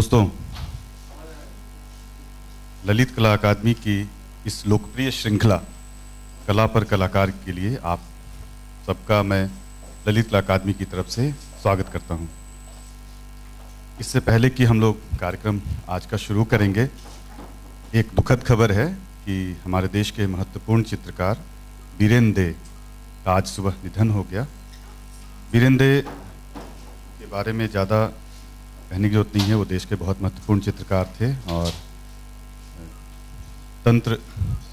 दोस्तों, ललित कला अकादमी की इस लोकप्रिय श्रृंखला, कला पर कलाकार के लिए आप सबका मैं ललित कला अकादमी की तरफ़ से स्वागत करता हूँ। इससे पहले कि हम लोग कार्यक्रम आज का शुरू करेंगे, एक दुखद खबर है कि हमारे देश के महत्वपूर्ण चित्रकार बीरेन दे का आज सुबह निधन हो गया बीरेन दे के बारे में ज़्यादा कहने की ज़रूरत नहीं है, वो देश के बहुत महत्वपूर्ण चित्रकार थे और तंत्र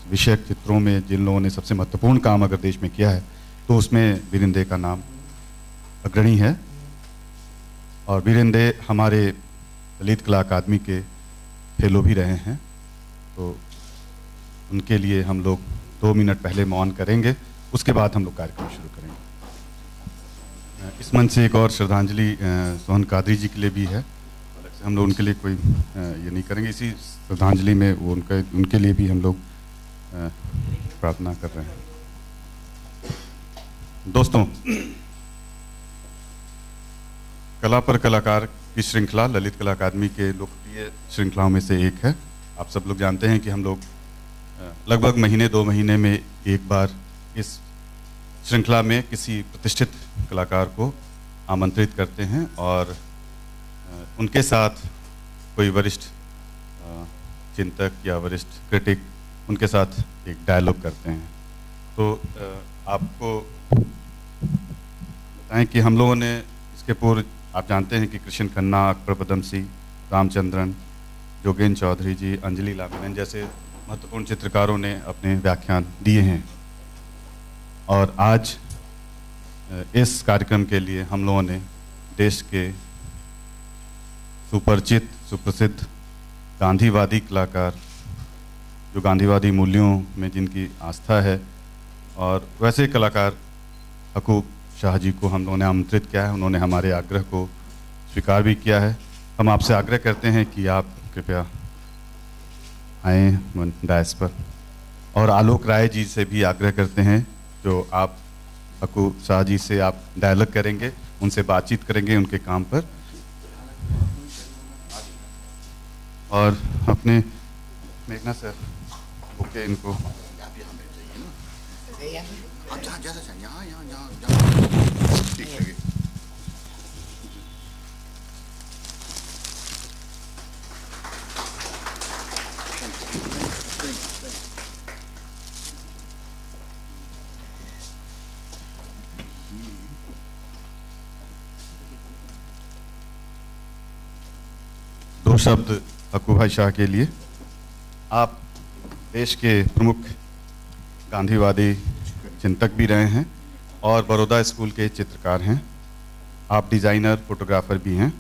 विषयक चित्रों में जिन लोगों ने सबसे महत्वपूर्ण काम अगर देश में किया है तो उसमें बीरिंदे का नाम अग्रणी है। और बीरिंदे हमारे ललित कला अकादमी के फेलो भी रहे हैं तो उनके लिए हम लोग दो मिनट पहले मौन करेंगे, उसके बाद हम लोग कार्यक्रम शुरू करेंगे। इस मंच से एक और श्रद्धांजलि सोहन कादरी जी के लिए भी है। हम लोग उनके लिए कोई ये नहीं करेंगे। इसी श्रद्धांजलि में वो उनका, उनके लिए भी हम लोग प्रार्थना कर रहे हैं। दोस्तों, कला पर कलाकार की श्रृंखला, ललित कला अकादमी के लोकप्रिय श्रृंखलाओं में से एक है। आप सब लोग जानते हैं कि हम लोग लगभग महीने, दो महीने में एक बार इस श्रृंखला में किसी प्रतिष्ठित कलाकार को आमंत्रित करते हैं और उनके साथ कोई वरिष्ठ चिंतक या वरिष्ठ क्रिटिक उनके साथ एक डायलॉग करते हैं। तो आपको बताएँ कि हम लोगों ने इसके पूर्व, आप जानते हैं कि कृष्ण खन्ना, अकबर सिंह, रामचंद्रन, जोगेंद्र चौधरी जी, अंजलि लामिनन जैसे महत्वपूर्ण चित्रकारों ने अपने व्याख्यान दिए हैं। और आज इस कार्यक्रम के लिए हम लोगों ने देश के सुपरिचित, सुप्रसिद्ध गांधीवादी कलाकार, जो गांधीवादी मूल्यों में जिनकी आस्था है, और वैसे कलाकार हकूब शाह जी को हम लोगों ने आमंत्रित किया है। उन्होंने हमारे आग्रह को स्वीकार भी किया है। हम आपसे आग्रह करते हैं कि आप कृपया आए डायस पर। और आलोक राय जी से भी आग्रह करते हैं, जो आप अकू शाह जी से आप डायलॉग करेंगे उनसे बातचीत करेंगे उनके काम पर। और अपने मेघना सर ओके इनको। आप जहाँ जैसा चाहिए यहाँ। यहाँ यहाँ दो शब्द हकू भाई शाह के लिए। आप देश के प्रमुख गांधीवादी चिंतक भी रहे हैं और बड़ौदा स्कूल के चित्रकार हैं। आप डिज़ाइनर, फोटोग्राफर भी हैं।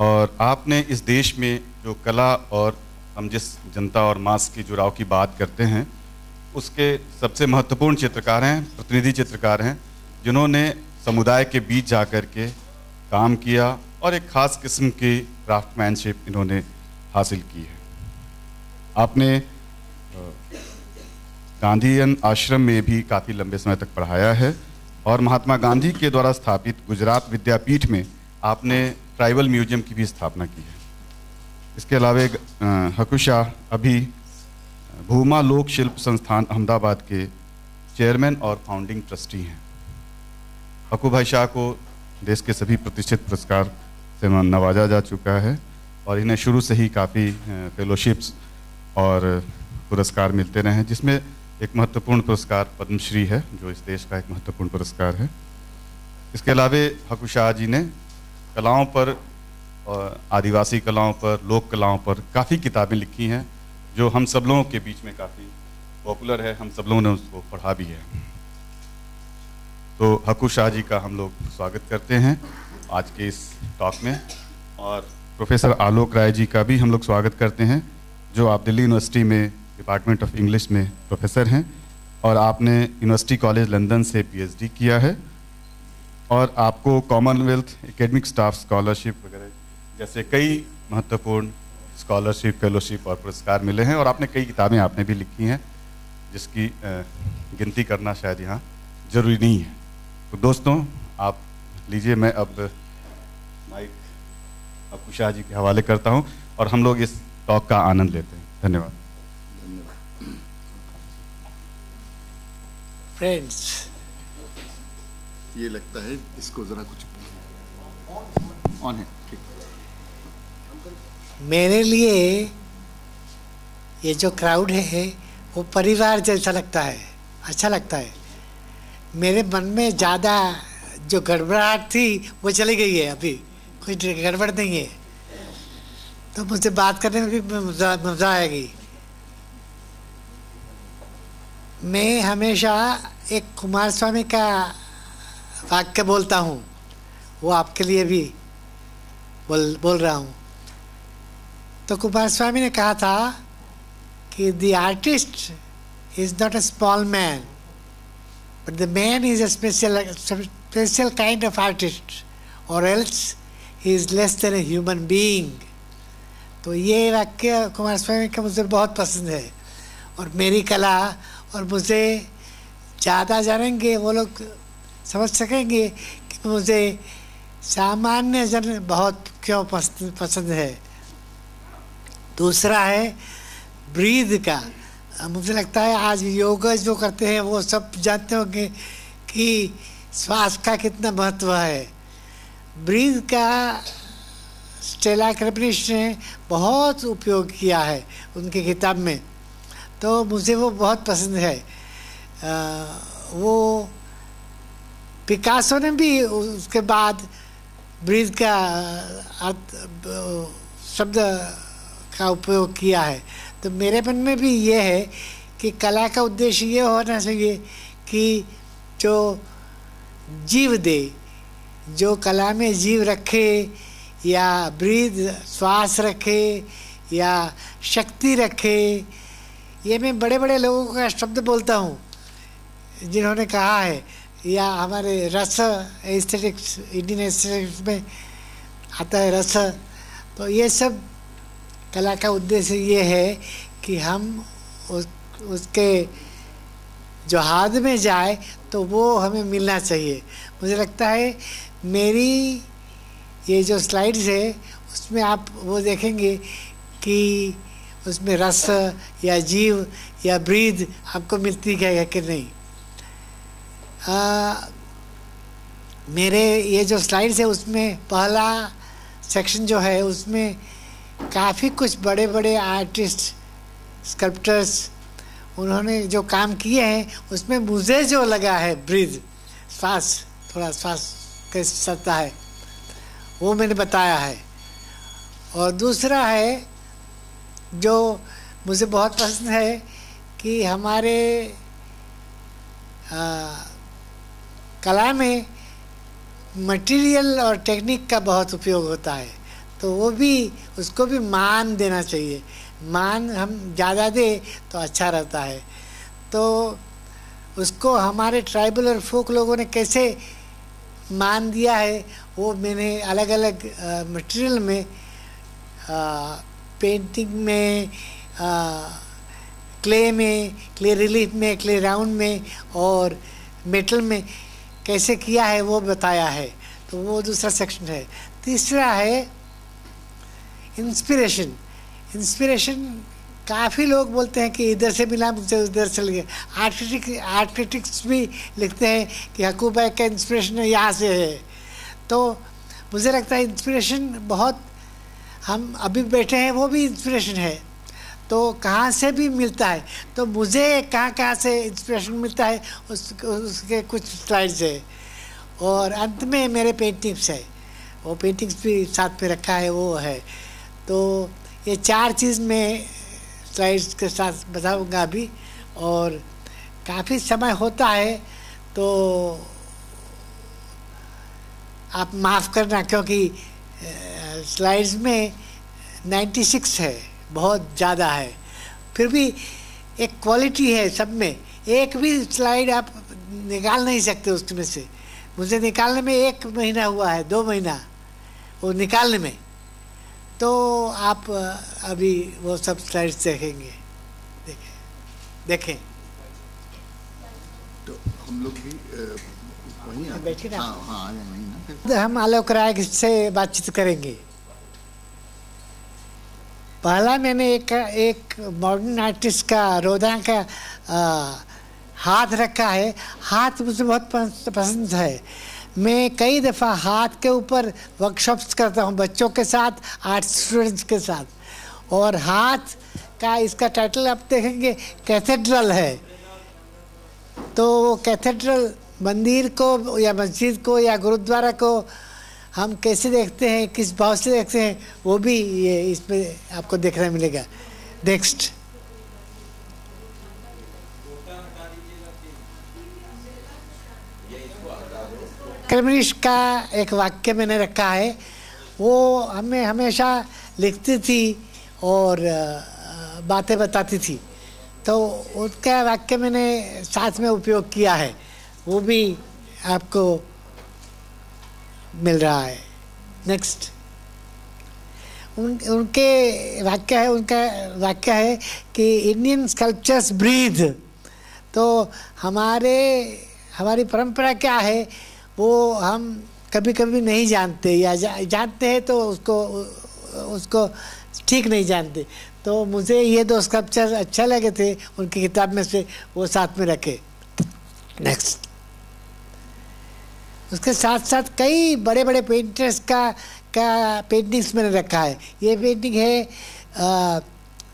और आपने इस देश में जो कला और हम जिस जनता और मास की जुड़ाव की बात करते हैं, उसके सबसे महत्वपूर्ण चित्रकार हैं, प्रतिनिधि चित्रकार हैं, जिन्होंने समुदाय के बीच जा कर के काम किया और एक ख़ास किस्म की क्राफ्टमैनशिप इन्होंने हासिल की है। आपने गांधीयन आश्रम में भी काफ़ी लंबे समय तक पढ़ाया है और महात्मा गांधी के द्वारा स्थापित गुजरात विद्यापीठ में आपने ट्राइबल म्यूज़ियम की भी स्थापना की है। इसके अलावा हकुशा अभी भूमा लोक शिल्प संस्थान अहमदाबाद के चेयरमैन और फाउंडिंग ट्रस्टी हैं। हकू भाई शाह को देश के सभी प्रतिष्ठित पुरस्कार से नवाजा जा चुका है और इन्हें शुरू से ही काफ़ी फेलोशिप्स और पुरस्कार मिलते रहे हैं, जिसमें एक महत्वपूर्ण पुरस्कार पद्मश्री है, जो इस देश का एक महत्वपूर्ण पुरस्कार है। इसके अलावा हकू शाह जी ने कलाओं पर आदिवासी कलाओं पर, लोक कलाओं पर काफ़ी किताबें लिखी हैं, जो हम सब लोगों के बीच में काफ़ी पॉपुलर है, हम सब लोगों ने उसको पढ़ा भी है। तो हकू शाह जी का हम लोग स्वागत करते हैं। आज के इस टॉक में। और प्रोफेसर आलोक राय जी का भी हम लोग स्वागत करते हैं, जो आप दिल्ली यूनिवर्सिटी में डिपार्टमेंट ऑफ़ इंग्लिश में प्रोफेसर हैं। और आपने यूनिवर्सिटी कॉलेज लंदन से पीएचडी किया है। और आपको कॉमनवेल्थ एकेडमिक स्टाफ स्कॉलरशिप वगैरह, जैसे कई महत्वपूर्ण स्कॉलरशिप फेलोशिप और पुरस्कार मिले हैं। और आपने कई किताबें आपने भी लिखी हैं, जिसकी गिनती करना शायद यहाँ ज़रूरी नहीं है। तो दोस्तों, आप लीजिए, मैं अब आपको शाह जी के हवाले करता हूँ और हम लोग इस टॉक का आनंद लेते हैं। धन्यवाद। फ्रेंड्स ये लगता है इसको जरा कुछ ऑन है ठीक। मेरे लिए ये जो क्राउड है वो परिवार जैसा लगता है अच्छा लगता है। मेरे मन में ज़्यादा जो गड़बड़ाहट थी वो चली गई है अभी। कुछ गड़बड़ नहीं है। तो मुझसे बात करने में भी मज़ा मज़ा आएगी। मैं हमेशा एक कुमार स्वामी का वाक्य बोलता हूँ। वो आपके लिए भी बोल बोल रहा हूँ। तो कुमार स्वामी ने कहा था कि the artist is not a small man but the man is a special special kind of artist और else he is less than a human being तो ये वाक्य कुमार स्वामी का मुझे बहुत पसंद है। और मेरी कला, और मुझे ज़्यादा जानेंगे, वो लोग समझ सकेंगे कि मुझे सामान्य जन बहुत क्यों पसंद पसंद है। दूसरा है ब्रीद का। मुझे लगता है आज योग जो करते हैं, वो सब जानते होंगे कि श्वास का कितना महत्व है। ब्रीद का स्टेला क्रेपनिश ने बहुत उपयोग किया है उनकी किताब में। तो मुझे वो बहुत पसंद है। आ, वो पिकासो ने भी उसके बाद ब्रीद का शब्द का उपयोग किया है। तो मेरे मन में भी ये है कि कला का उद्देश्य ये होना चाहिए कि जो जीव दे जो कला में जीव रखे, या ब्रीद, श्वास रखे, या शक्ति रखे, ये मैं बड़े बड़े लोगों का शब्द बोलता हूँ, जिन्होंने कहा है, या हमारे रस एस्थेटिक्स इंडियन एस्थेटिक्स में आता है रस। तो ये सब कला का उद्देश्य ये है कि हम उस, उसके जो हाथ में जाए तो वो हमें मिलना चाहिए। मुझे लगता है मेरी ये जो स्लाइड्स है उसमें आप वो देखेंगे कि उसमें रस या जीव या ब्रीद आपको मिलती है कि नहीं। आ, मेरे ये जो स्लाइड्स है उसमें पहला सेक्शन जो है उसमें काफ़ी कुछ बड़े बड़े आर्टिस्ट स्कल्प्टर्स उन्होंने जो काम किए हैं उसमें मुझे जो लगा है ब्रीद श्वास थोड़ा श्वास कैसे चलता है वो मैंने बताया है। और दूसरा है जो मुझे बहुत पसंद है कि हमारे आ, कला में मटेरियल और टेक्निक का बहुत उपयोग होता है तो वो भी उसको भी मान देना चाहिए। मान हम ज़्यादा दे तो अच्छा रहता है। तो उसको हमारे ट्राइबल और फोक लोगों ने कैसे मान दिया है वो मैंने अलग अलग मटेरियल में आ, पेंटिंग में आ, क्ले में क्ले रिलीफ में क्ले राउंड में और मेटल में कैसे किया है वो बताया है। तो वो दूसरा सेक्शन है। तीसरा है इंस्पिरेशन इंस्पिरेशन काफ़ी लोग बोलते हैं कि इधर से मिला, मुझे उधर से लगे आर्टिटिक आर्टिटिक्स भी लिखते हैं कि हकूब भाई का इंस्पिरेशन यहाँ से है। तो मुझे लगता है इंस्पिरेशन बहुत, हम अभी बैठे हैं, वो भी इंस्पिरेशन है। तो कहाँ से भी मिलता है? तो मुझे कहाँ कहाँ से इंस्पिरेशन मिलता है, उस, उसके कुछ स्लाइड्स है। और अंत में मेरे पेंटिंग्स है। वो पेंटिंग्स भी साथ में रखा है, वो है। तो ये चार चीज़ मैं स्लाइड्स के साथ बताऊँगा अभी, और काफ़ी समय होता है तो आप माफ़ करना, क्योंकि स्लाइड्स में 96 है, बहुत ज़्यादा है। फिर भी एक क्वालिटी है सब में। एक भी स्लाइड आप निकाल नहीं सकते उसमें से। मुझे निकालने में एक महीना हुआ है, दो महीना, वो निकालने में। तो आप अभी वो सब स्लाइड्स देखेंगे। देखें। देखें। तो हम लोग भी वहीं आते हाँ। हाँ ना। हम आलोक राय से बातचीत करेंगे। पहला मैंने एक एक मॉडर्न आर्टिस्ट का रोदा का आ, हाथ रखा है। हाथ मुझे बहुत पसंद है। मैं कई दफ़ा हाथ के ऊपर वर्कशॉप्स करता हूँ बच्चों के साथ आर्ट स्टूडेंट्स के साथ। और हाथ का इसका टाइटल आप देखेंगे कैथेड्रल है। तो वो कैथेड्रल मंदिर को या मस्जिद को या गुरुद्वारा को हम कैसे देखते हैं, किस भाव से देखते हैं, वो भी ये इसमें आपको देखने मिलेगा। नेक्स्ट क्रमनिश का एक वाक्य मैंने रखा है, वो हमें हमेशा लिखती थी और बातें बताती थी। तो उसका वाक्य मैंने साथ में उपयोग किया है, वो भी आपको मिल रहा है। नेक्स्ट उन, उनके वाक्य है, उनका वाक्य है कि इंडियन स्कल्पचर्स ब्रीद तो हमारे, हमारी परंपरा क्या है वो हम कभी कभी नहीं जानते या जा, जानते हैं तो उसको उसको ठीक नहीं जानते। तो मुझे ये दो स्कल्पचर अच्छा लगे थे उनकी किताब में से वो साथ में रखे। नेक्स्ट उसके साथ साथ कई बड़े बड़े पेंटर्स का का पेंटिंग्स मैंने रखा है। ये पेंटिंग है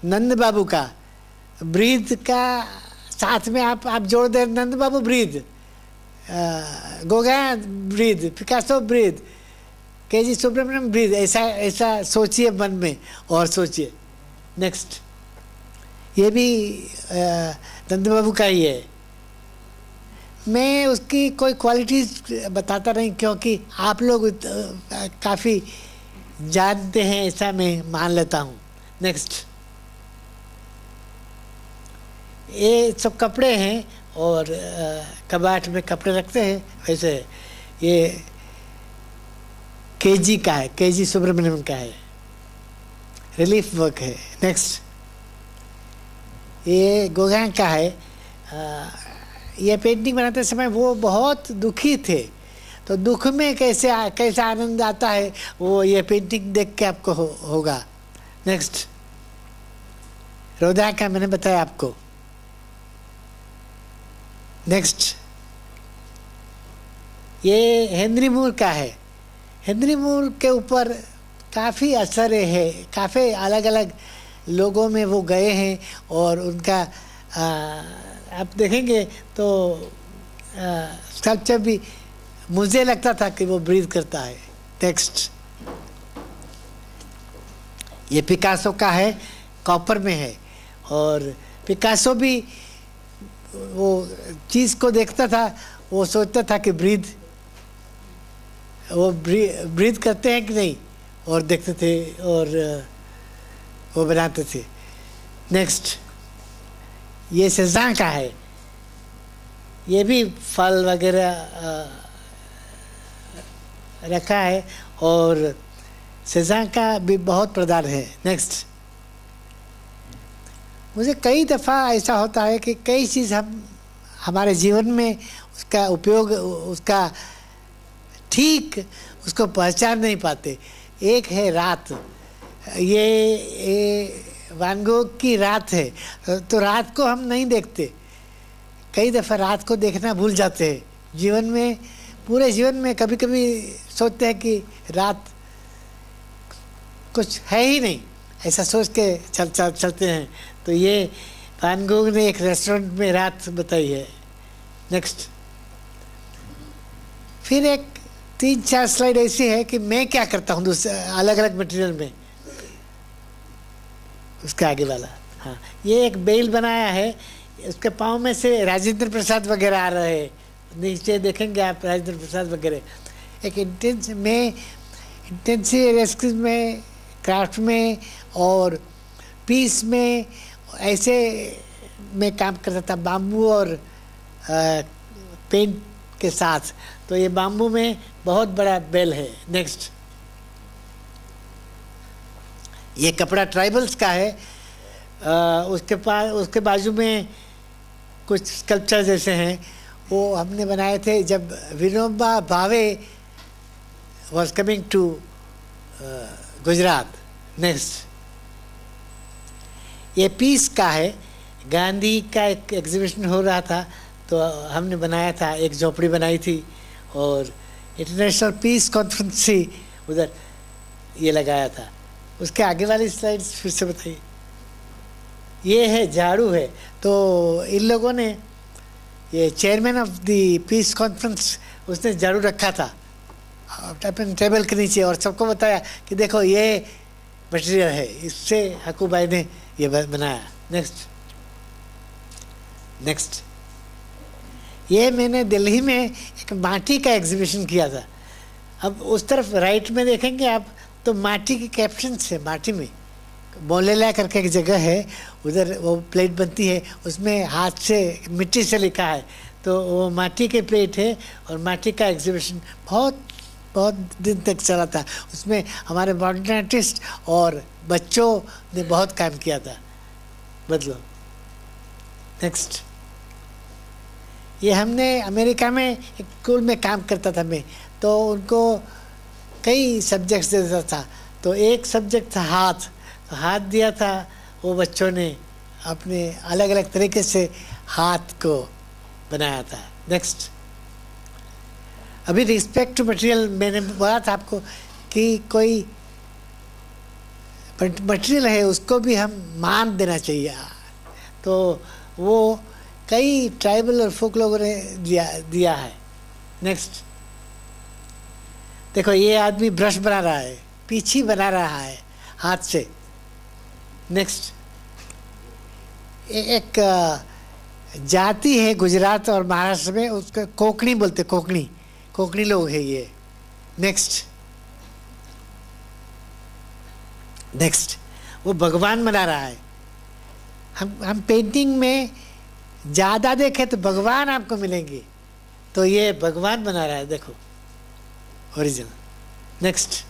नंद बाबू का। ब्रीद का साथ में आप आप जोड़ दे Nand Babu breed. Goga breed Picasso breed K G Subramanyam breathe ऐसा ऐसा सोचिए मन में और सोचिए। नेक्स्ट ये भी अ, नंद बाबू का ही है। मैं उसकी कोई क्वालिटीज बताता नहीं क्योंकि आप लोग अ, काफ़ी जानते हैं ऐसा मैं मान लेता हूँ। नेक्स्ट ये सब कपड़े हैं और कबाट में कपड़े रखते हैं। वैसे ये केजी का है केजी सुब्रमण्यम का है। रिलीफ वर्क है। नेक्स्ट ये गोगांग का है। अ, ये पेंटिंग बनाते समय वो बहुत दुखी थे। तो दुख में कैसे आ, कैसा आनंद आता है वो ये पेंटिंग देख के आपको हो, होगा। नेक्स्ट रोदा का मैंने बताया आपको। नेक्स्ट ये हेनरी मूर का है। हेनरी मूर के ऊपर काफ़ी असर है काफ़ी अलग अलग लोगों में वो गए हैं और उनका आ, आप देखेंगे तो स्कल्पचर भी मुझे लगता था कि वो ब्रीथ करता है। नेक्स्ट ये पिकासो का है कॉपर में है और पिकासो भी वो चीज़ को देखता था, वो सोचता था कि ब्रीथ वो ब्रीथ करते हैं कि नहीं? और देखते थे और, वो बनाते थे। नेक्स्ट ये सेजा का है। ये भी फल वगैरह रखा है और सेजा का भी बहुत प्रदान है। नेक्स्ट मुझे कई दफ़ा ऐसा होता है कि कई चीज़ हम हमारे जीवन में उसका उपयोग उसका ठीक उसको पहचान नहीं पाते। एक है रात। ये, ये वान गोग की रात है। तो रात को हम नहीं देखते। कई दफ़ा रात को देखना भूल जाते हैं। जीवन में पूरे जीवन में कभी कभी सोचते हैं कि रात कुछ है ही नहीं। ऐसा सोच के चल, चल चलते हैं। तो ये वान गोग ने एक रेस्टोरेंट में रात बताई है। नेक्स्ट फिर एक तीन चार स्लाइड ऐसी है कि मैं क्या करता हूँ दूसरे अलग अलग मटेरियल में। उसका आगे वाला। हाँ ये एक बेल बनाया है। उसके पाँव में से राजेंद्र प्रसाद वगैरह आ रहे हैं। नीचे देखेंगे आप राजेंद्र प्रसाद वगैरह। एक इंटेंस में इंटेंसिव रेस्क्यूज में क्राफ्ट में और पीस में ऐसे में काम करता था बाम्बू और आ, पेंट के साथ। तो ये बाम्बू में बहुत बड़ा बेल है। नेक्स्ट ये कपड़ा ट्राइबल्स का है। आ, उसके पास उसके बाजू में कुछ स्कल्पचर जैसे हैं। वो हमने बनाए थे जब Vinoba Bhave was coming to Gujarat. Next ये पीस का है। गांधी का एक एग्जीबिशन हो रहा था तो हमने बनाया था, एक झोपड़ी बनाई थी और इंटरनेशनल पीस कॉन्फ्रेंस से उधर ये लगाया था। उसके आगे वाली स्लाइड्स फिर से बताइए। ये है, झाड़ू है। तो इन लोगों ने, ये chairman of the peace conference उसने झाड़ू रखा था। अपने टेबल के नीचे और सबको बताया कि देखो ये मटेरियल है, इससे हकूबाई ने ये बनाया। नेक्स्ट नेक्स्ट ये मैंने दिल्ली में एक माटी का एग्जीबिशन किया था। अब उस तरफ़ राइट में देखेंगे आप तो माटी के कैप्शन है माटी में। मोलेला करके एक जगह है, उधर वो प्लेट बनती है, उसमें हाथ से मिट्टी से लिखा है। तो वो माटी के प्लेट है और माटी का एग्जीबिशन बहुत बहुत दिन तक चला था। उसमें हमारे मॉडर्न आर्टिस्ट और बच्चों ने बहुत काम किया था। बदलो नेक्स्ट ये हमने अमेरिका में एक स्कूल में काम करता था मैं तो उनको कई सब्जेक्ट्स देता था। तो एक सब्जेक्ट था हाथ तो हाथ दिया था वो बच्चों ने अपने अलग अलग तरीके से हाथ को बनाया था। नेक्स्ट अभी रिस्पेक्ट टू मटेरियल मैंने बोला था आपको कि कोई मटेरियल है उसको भी हम मान देना चाहिए। तो वो कई ट्राइबल और फोक लोगों ने दिया दिया है। नेक्स्ट देखो, ये आदमी ब्रश बना रहा है, पीछी बना रहा है, हाथ से। नेक्स्ट एक जाति है गुजरात और महाराष्ट्र में, उसको कोकणी बोलते कोकणी। कोकणी लोग है ये। नेक्स्ट नेक्स्ट वो भगवान बना रहा है। हम हम पेंटिंग में ज़्यादा देखें तो भगवान आपको मिलेंगे। तो ये भगवान बना रहा है, देखो। ओरिजिनल नेक्स्ट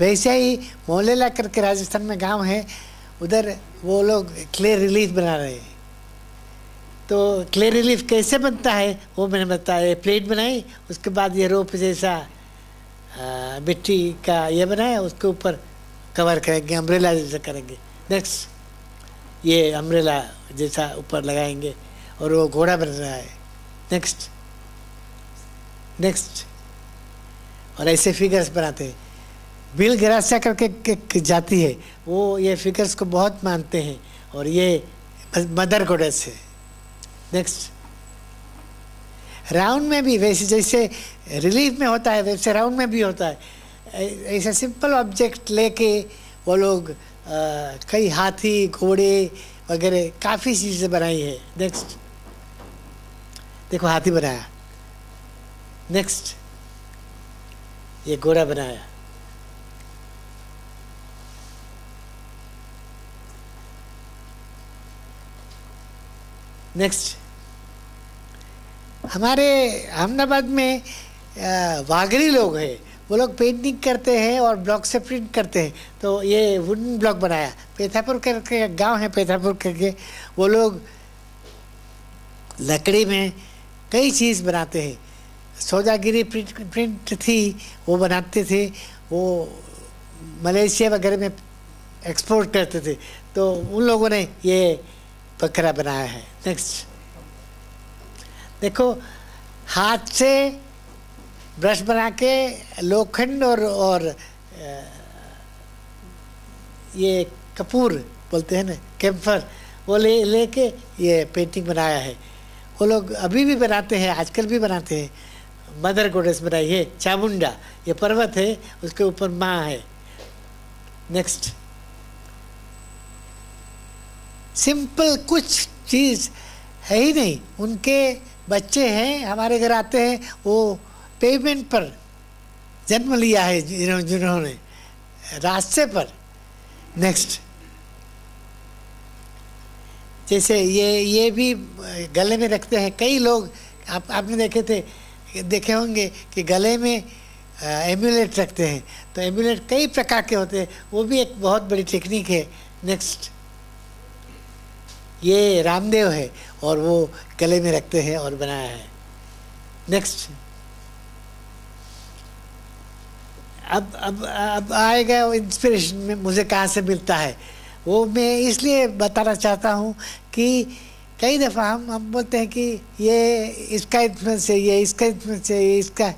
वैसे ही मोलेला करके राजस्थान में गाँव है, उधर वो लोग क्ले रिलीफ बना रहे हैं। तो क्ले रिलीफ कैसे बनता है, वो मैंने बताया। प्लेट बनाई, उसके बाद ये रोप जैसा मिट्टी का ये बनाया, उसके ऊपर कवर करेंगे अम्ब्रेला जैसा करेंगे। नेक्स्ट ये अम्ब्रेला जैसा ऊपर लगाएँगे और वो घोड़ा बन रहा है। नेक्स्ट नेक्स्ट और ऐसे फिगर्स बनाते हैं। बिल गिरासिया करके जाति है। वो ये फिगर्स को बहुत मानते हैं और ये मदर गोडेस है। नेक्स्ट राउंड में भी वैसे, जैसे रिलीफ में होता है, वैसे राउंड में भी होता है। ऐसा सिंपल ऑब्जेक्ट लेके वो लोग कई हाथी, घोड़े वगैरह काफ़ी चीज़ें बनाई है। नेक्स्ट देखो हाथी बनाया। नेक्स्ट ये घोड़ा बनाया। नेक्स्ट हमारे अहमदाबाद में वागरी लोग हैं। वो लोग पेंटिंग करते हैं और ब्लॉक से प्रिंट करते हैं। तो ये वुडन ब्लॉक बनाया। पेथापुर करके गाँव है, पेथापुर करके वो लोग लकड़ी में कई चीज़ बनाते हैं। सौदागिरी प्रिंट प्रिंट थी, वो बनाते थे। वो मलेशिया वगैरह में एक्सपोर्ट करते थे। तो उन लोगों ने ये बकरा बनाया है। नेक्स्ट देखो, हाथ से ब्रश बना के लोखंड और और ये कपूर बोलते हैं ना, कैम्फर, वो ले, लेके ये पेंटिंग बनाया है। वो लोग अभी भी बनाते हैं, आजकल भी बनाते हैं। मदर गोडेस बनाई है, चामुंडा, ये पर्वत है, उसके ऊपर माँ है। नेक्स्ट सिंपल कुछ चीज़ है ही नहीं। उनके बच्चे हैं, हमारे घर आते हैं, वो पेमेंट पर जन्म लिया है जिन्होंने, रास्ते पर। नेक्स्ट जैसे ये ये भी गले में रखते हैं। कई लोग, आप, आपने देखे थे, देखे होंगे कि गले में एम्यूलेट रखते हैं। तो एम्यूलेट कई प्रकार के होते हैं। वो भी एक बहुत बड़ी टेक्निक है। नेक्स्ट ये रामदेव है और वो गले में रखते हैं और बनाया है। नेक्स्ट अब अब अब आएगा इंस्पिरेशन में मुझे कहाँ से मिलता है। वो मैं इसलिए बताना चाहता हूँ कि कई दफ़ा हम हम बोलते हैं कि ये इसका इन्फ्लुएंस है, ये इसका इन्फ्लुएंस है, ये इसका।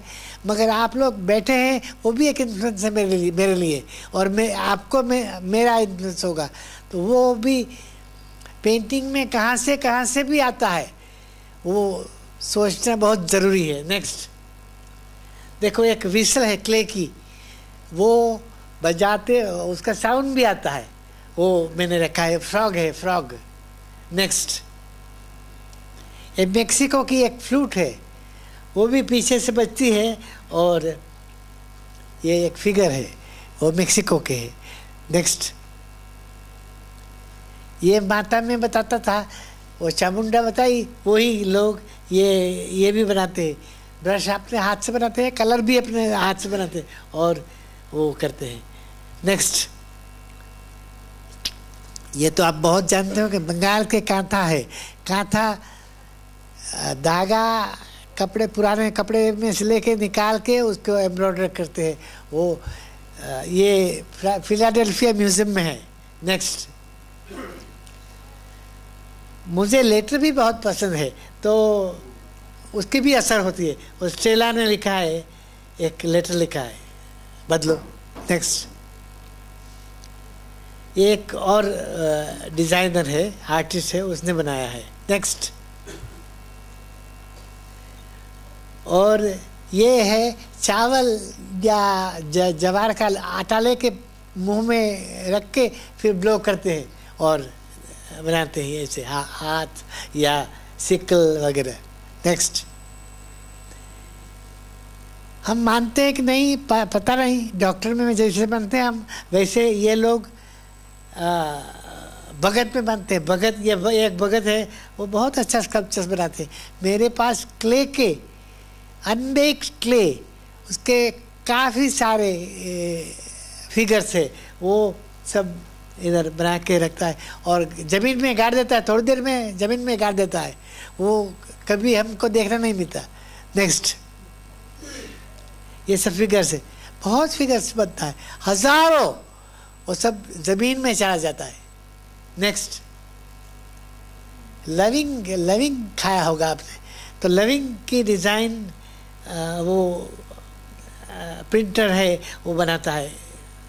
मगर आप लोग बैठे हैं, वो भी एक इन्फ्लुएंस है मेरे लिए मेरे लिए। और मैं, आपको मैं, मेरा इन्फ्लुएंस होगा। तो वो भी पेंटिंग में कहाँ से कहाँ से भी आता है, वो सोचना बहुत ज़रूरी है। नेक्स्ट देखो, एक विसल है क्ले की। वो बजाते, उसका साउंड भी आता है। वो मैंने रखा है फ्रॉग है फ्रॉग नेक्स्ट ये मेक्सिको की एक फ्लूट है। वो भी पीछे से बजती है और ये एक फिगर है। वो मेक्सिको के है। नेक्स्ट ये माता में बताता था, वो चामुंडा बताई, वही लोग ये ये भी बनाते। हैं ब्रश अपने हाथ से बनाते हैं कलर भी अपने हाथ से बनाते हैं और वो करते हैं। नेक्स्ट ये तो आप बहुत जानते हो कि बंगाल के कांथा है। कांथा धागा, कपड़े, पुराने कपड़े में से लेके निकाल के उसको एम्ब्रॉयडर करते हैं। वो ये फिलाडेल्फिया म्यूज़ियम में है। नेक्स्ट मुझे लेटर भी बहुत पसंद है तो उसकी भी असर होती है। स्टेला ने लिखा है, एक लेटर लिखा है। बदलो। नेक्स्ट एक और डिज़ाइनर है आर्टिस्ट है, उसने बनाया है। नेक्स्ट और ये है चावल या जवार का आटा लेके मुँह में रख के फिर ब्लो करते हैं और बनाते हैं ऐसे हाथ या सिकल वगैरह। नेक्स्ट हम मानते हैं कि नहीं पता नहीं, डॉक्टर में जैसे बनते हैं हम, वैसे ये लोग भगत में बनते हैं। भगत, ये एक भगत है, वो बहुत अच्छा स्कल्पचर्स बनाते हैं। मेरे पास क्ले के अनबेक क्ले, उसके काफ़ी सारे फिगर्स है। वो सब इधर बना के रखता है और ज़मीन में गाड़ देता है, थोड़ी देर में ज़मीन में गाड़ देता है। वो कभी हमको देखना नहीं मिलता। नेक्स्ट ये सब फिगर्स है। बहुत फिगर्स बनता है। हज़ारों वो सब ज़मीन में चला जाता है। नेक्स्ट लविंग लविंग खाया होगा आपने। तो लविंग की डिज़ाइन वो प्रिंटर है, वो बनाता है।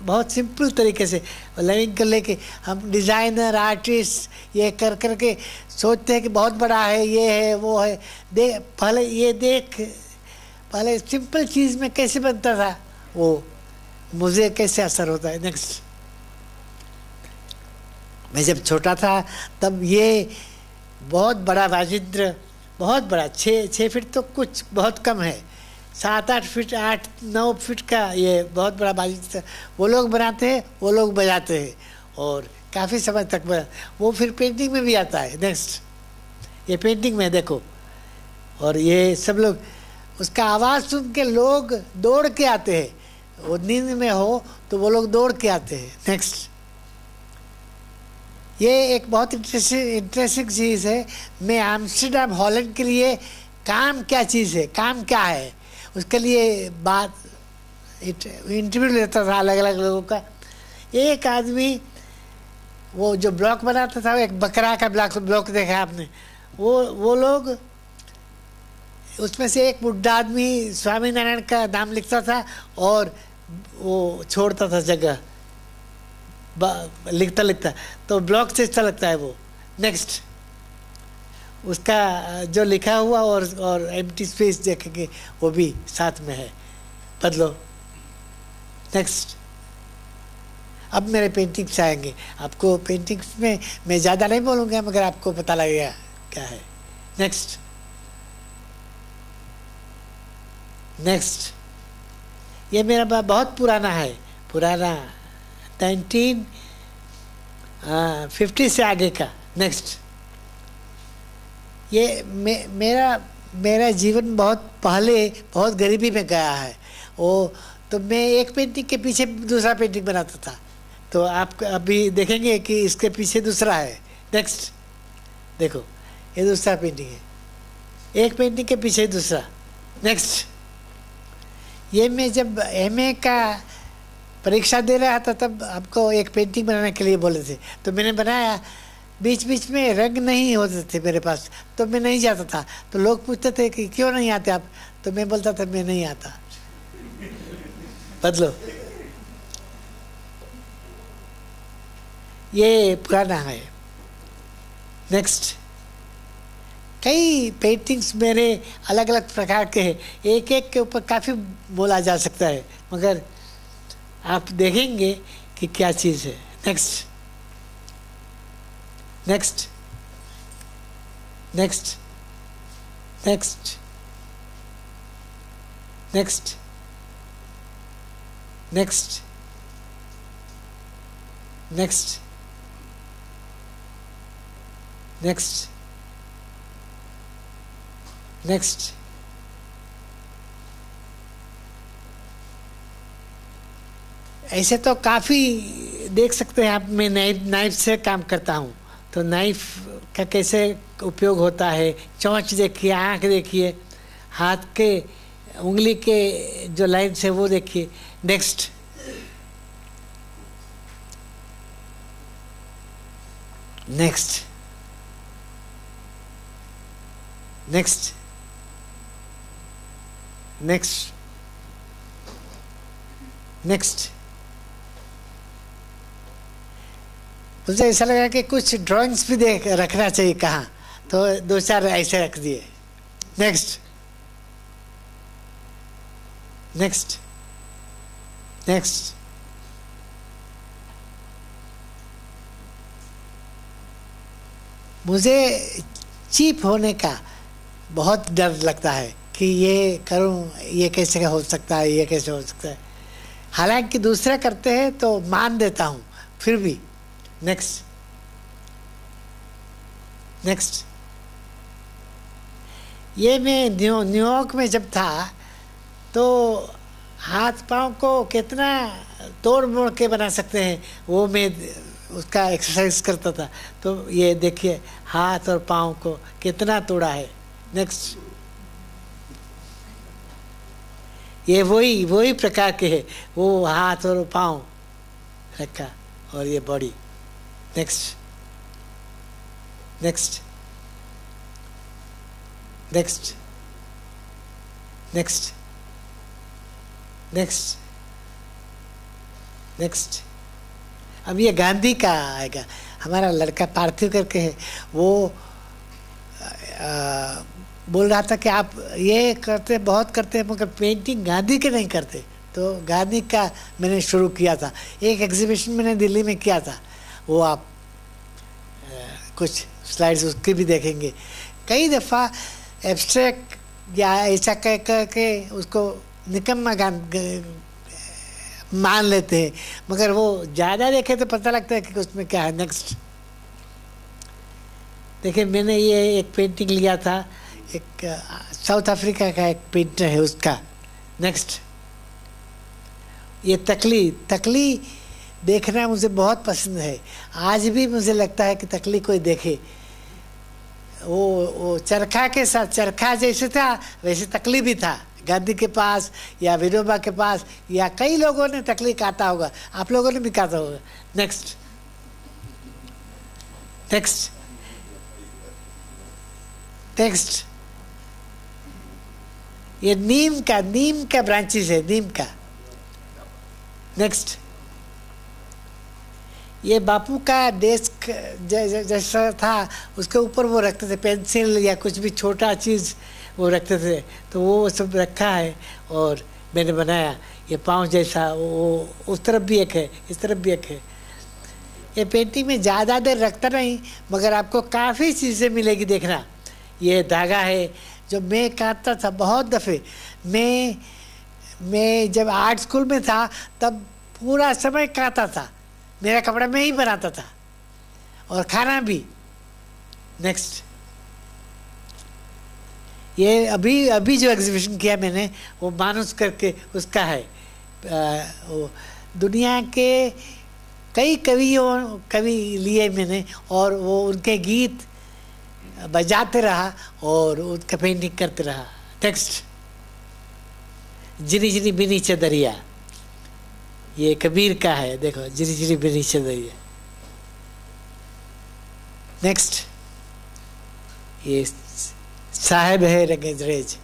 बहुत सिंपल तरीके से। लविंग कर लेके हम डिज़ाइनर आर्टिस्ट ये कर कर के सोचते हैं कि बहुत बड़ा है, ये है, वो है। देख पहले ये देख पहले सिंपल चीज़ में कैसे बनता था? वो मुझे कैसे असर होता है? नेक्स्ट मैं जब छोटा था, तब ये बहुत बड़ा राजेंद्र, बहुत बड़ा छः छः फीट तो कुछ, बहुत कम है। सात, आठ फीट आठ, नौ फीट का ये बहुत बड़ा बाजी वो लोग बनाते हैं, वो लोग बजाते हैं। और काफ़ी समय तक बना। वो फिर पेंटिंग में भी आता है। नेक्स्ट ये पेंटिंग में देखो। और ये सब लोग उसका आवाज़ सुन के लोग दौड़ के आते हैं। वो नींद में हो तो वो लोग दौड़ के आते हैं। नेक्स्ट ये एक बहुत इंटरेस्टिंग इंटरेस्टिंग चीज़ है। मैं आमस्टरडम हॉलैंड के लिए काम क्या चीज़ है? काम क्या है? उसके लिए बात इंटरव्यू लेता था अलग अलग लोगों का। एक आदमी, वो जो ब्लॉक बनाता था एक बकरा का ब्लॉक ब्लॉक देखा आपने। वो वो लोग उसमें से एक बुढ़ा आदमी स्वामी नारायण का नाम लिखता था और वो छोड़ता था जगह। लिखता लिखता। तो ब्लॉक से अच्छा लगता है वो। नेक्स्ट उसका, जो लिखा हुआ और और एम स्पेस देखेंगे, वो भी साथ में है। बदलो। नेक्स्ट अब मेरे पेंटिंग्स आएँगे। आपको पेंटिंग्स में, मैं ज़्यादा नहीं बोलूँगा, मगर आपको पता लगेगा क्या है। नेक्स्ट नेक्स्ट ये मेरा बहुत पुराना है। पुराना नाइनटीन फिफ्टी से आगे का। नेक्स्ट ये मे, मेरा मेरा जीवन बहुत पहले बहुत गरीबी में गया है। वो तो मैं एक पेंटिंग के पीछे दूसरा पेंटिंग बनाता था। तो आप अभी देखेंगे कि इसके पीछे दूसरा है। नेक्स्ट देखो ये दूसरा पेंटिंग है। एक पेंटिंग के पीछे दूसरा। नेक्स्ट ये मैं जब एमए का परीक्षा दे रहा था, तब आपको एक पेंटिंग बनाने के लिए बोले थे। तो मैंने बनाया, बीच बीच में रंग नहीं होते थे मेरे पास तो मैं नहीं जाता था। तो लोग पूछते थे कि क्यों नहीं आते आप? तो मैं बोलता था, मैं नहीं आता। बदलो। ये पुराना है। नेक्स्ट कई पेंटिंग्स मेरे अलग अलग प्रकार के हैं। एक एक के ऊपर काफ़ी बोला जा सकता है, मगर आप देखेंगे कि क्या चीज़ है। Next next next next next next next next next ऐसे तो काफ़ी देख सकते हैं आप, मैं नाइफ नाइफ से काम करता हूँ। तो नाइफ का कैसे उपयोग होता है? चौंच देखिए, आँख देखिए, हाथ के, उंगली के जो लाइन है वो देखिए। Next next next next next मुझे ऐसा लगा कि कुछ ड्राइंग्स भी देख, रखना चाहिए कहाँ। तो दो चार ऐसे रख दिए। नेक्स्ट नेक्स्ट नेक्स्ट मुझे चीप होने का बहुत डर लगता है। कि ये करूँ, ये कैसे हो सकता है, ये कैसे हो सकता है। हालाँकि दूसरे करते हैं तो मान देता हूँ, फिर भी। नेक्स्ट नेक्स्ट ये मैं न्यू न्यूयॉर्क में जब था तो हाथ पाँव को कितना तोड़ मोड़ के बना सकते हैं, वो मैं उसका एक्सरसाइज करता था। तो ये देखिए, हाथ और पाँव को कितना तोड़ा है। नेक्स्ट ये वही वही प्रकार के है। वो हाथ और पाँव रखा और ये body next next next next next next अब ये गांधी का आएगा। हमारा लड़का पार्थिव करके है। वो आ, बोल रहा था कि आप ये करते बहुत करते हैं मगर पेंटिंग गांधी के नहीं करते। तो गांधी का मैंने शुरू किया था। एक एग्जीबिशन मैंने दिल्ली में किया था। वो आप आ, कुछ स्लाइड्स उसके भी देखेंगे। कई दफ़ा एब्स्ट्रैक्ट या ऐसा कह कर के उसको निकम्मा गान मान लेते हैं। मगर वो ज़्यादा देखे तो पता लगता है कि उसमें क्या है। नेक्स्ट देखिए मैंने ये एक पेंटिंग लिया था। एक साउथ अफ्रीका का एक पेंटर है उसका। नेक्स्ट ये तकली तकली देखना मुझे बहुत पसंद है। आज भी मुझे लगता है कि तकली कोई देखे। वो वो चरखा के साथ, चरखा जैसे था, वैसे तकली भी था। गांधी के पास या विनोबा के पास या कई लोगों ने तकली काटा होगा। आप लोगों ने भी काटा होगा। नेक्स्ट नेक्स्ट नेक्स्ट ये नीम का नीम का ब्रांचेस है, नीम का। नेक्स्ट ये बापू का डेस्क जैसा था, उसके ऊपर वो रखते थे पेंसिल या कुछ भी छोटा चीज़ वो रखते थे तो वो सब रखा है, और मैंने बनाया। ये पाँव जैसा वो, उस तरफ़ भी एक है, इस तरफ़ भी एक है। ये पेंटिंग में ज़्यादा देर रखता नहीं, मगर आपको काफ़ी चीज़ें मिलेगी देखना। ये धागा है जो मैं काटता था बहुत दफ़े। मैं मैं जब आर्ट स्कूल में था तब पूरा समय काटता था। मेरा कपड़ा मैं ही बनाता था। और खाना भी। नेक्स्ट ये अभी अभी जो एग्जीबिशन किया मैंने वो मानुस करके उसका है। आ, वो दुनिया के कई कवियों कवि लिए मैंने और वो उनके गीत बजाते रहा और उसका पेंटिंग करते रहा। टेक्स्ट जिनी जिनी बिनी चदरिया। ये कबीर का है, देखो, जिनी जिनी बिनी चदरिया। नेक्स्ट ये साहेब है रंगेजरेज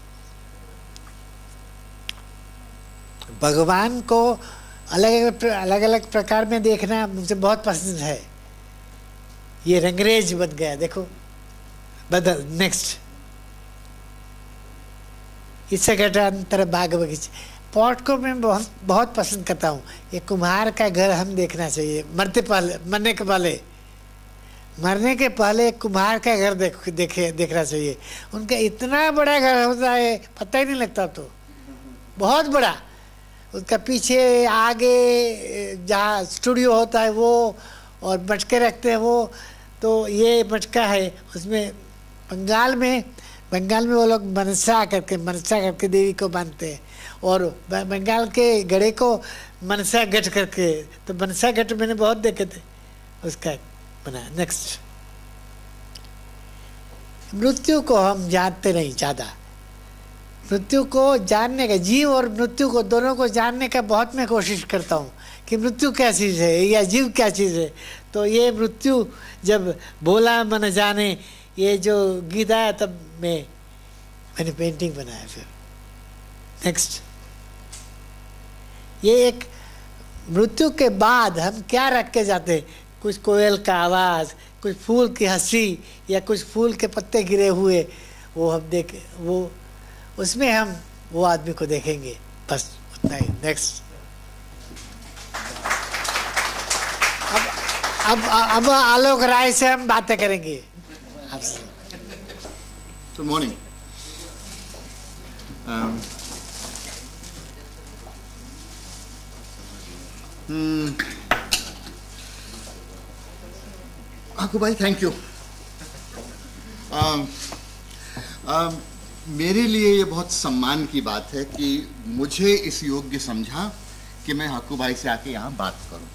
भगवान को अलग अलग अलग अलग प्रकार में देखना मुझे बहुत पसंद है। ये रंगरेज बन गया, देखो। बदल नेक्स्ट इससे घटान्तर बाग बगीचे। पॉट को मैं बहुत बहुत पसंद करता हूँ। ये कुम्हार का घर हम देखना चाहिए। मरते पहले, मरने के पहले। मरने के पहले कुम्हार का घर देख, देखे, देखना चाहिए। उनका इतना बड़ा घर होता है, पता ही नहीं लगता तो। बहुत बड़ा। उसका पीछे आगे जहाँ स्टूडियो होता है वो, और मटके रखते हैं वो तो ये मटका है, उसमें बंगाल में बंगाल में वो लोग मनसा करके मनसा करके देवी को मानते हैं। और बंगाल के गड़े को मनसा गठ करके तो मनसा गठ मैंने बहुत देखे थे, उसका बना नेक्स्ट मृत्यु को हम जानते नहीं ज़्यादा। मृत्यु को जानने का, जीव और मृत्यु को, दोनों को जानने का बहुत मैं कोशिश करता हूँ कि मृत्यु क्या चीज़ है, या जीव क्या चीज़ है। तो ये मृत्यु जब बोला मन जाने ये जो गीत आया तब मैं, मैंने पेंटिंग बनाया फिर। नेक्स्ट ये एक मृत्यु के बाद हम क्या रख के जाते कुछ कोयल का आवाज़, कुछ फूल की हँसी या कुछ फूल के पत्ते गिरे हुए, वो हम देख, वो, उसमें हम, वो आदमी को देखेंगे। बस उतना ही। नेक्स्ट अब अब अब आलोक राय से हम बातें करेंगे। आपसे Good morning. Um. Aku भाई थैंक यू um, um, मेरे लिए ये बहुत सम्मान की बात है कि मुझे इस योग्य समझा कि मैं हाकू भाई से आके यहाँ बात करूँ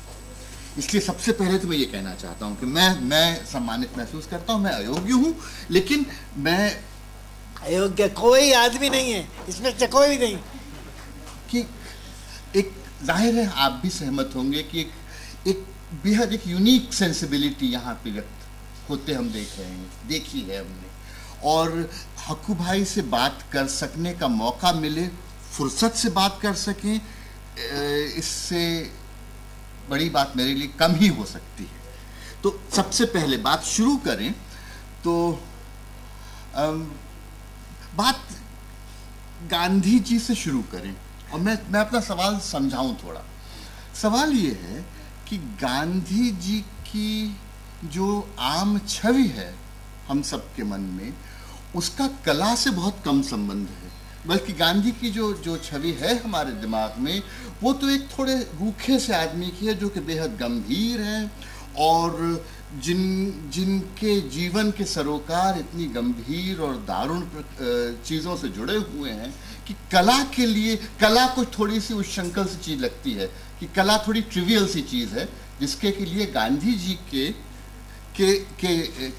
इसलिए सबसे पहले तो मैं ये कहना चाहता हूँ कि मैं मैं सम्मानित महसूस करता हूँ मैं अयोग्य हूँ लेकिन मैं अयोग्य कोई आदमी नहीं है इसमें से कोई भी नहीं। कि एक ज़ाहिर है आप भी सहमत होंगे कि एक एक बेहद एक यूनिक सेंसिबिलिटी यहाँ पे व्यक्त होते हम देख रहे हैं देखी है हमने। और हकू भाई से बात कर सकने का मौका मिले फुर्सत से बात कर सकें इससे बड़ी बात मेरे लिए कम ही हो सकती है। तो सबसे पहले बात शुरू करें तो अम, बात गांधी जी से शुरू करें और मैं मैं अपना सवाल समझाऊं थोड़ा। सवाल ये है कि गांधी जी की जो आम छवि है हम सबके मन में उसका कला से बहुत कम संबंध है। बल्कि गांधी की जो जो छवि है हमारे दिमाग में, वो तो एक थोड़े रूखे से आदमी की है, जो कि बेहद गंभीर है और जिन, जिनके जीवन के सरोकार इतनी गंभीर और दारुण चीज़ों से जुड़े हुए हैं कि कला के लिए, कला को थोड़ी सी उस शंकल सी चीज़ लगती है कि कला थोड़ी ट्रिवियल सी चीज़ है, जिसके के लिए गांधी जी के के के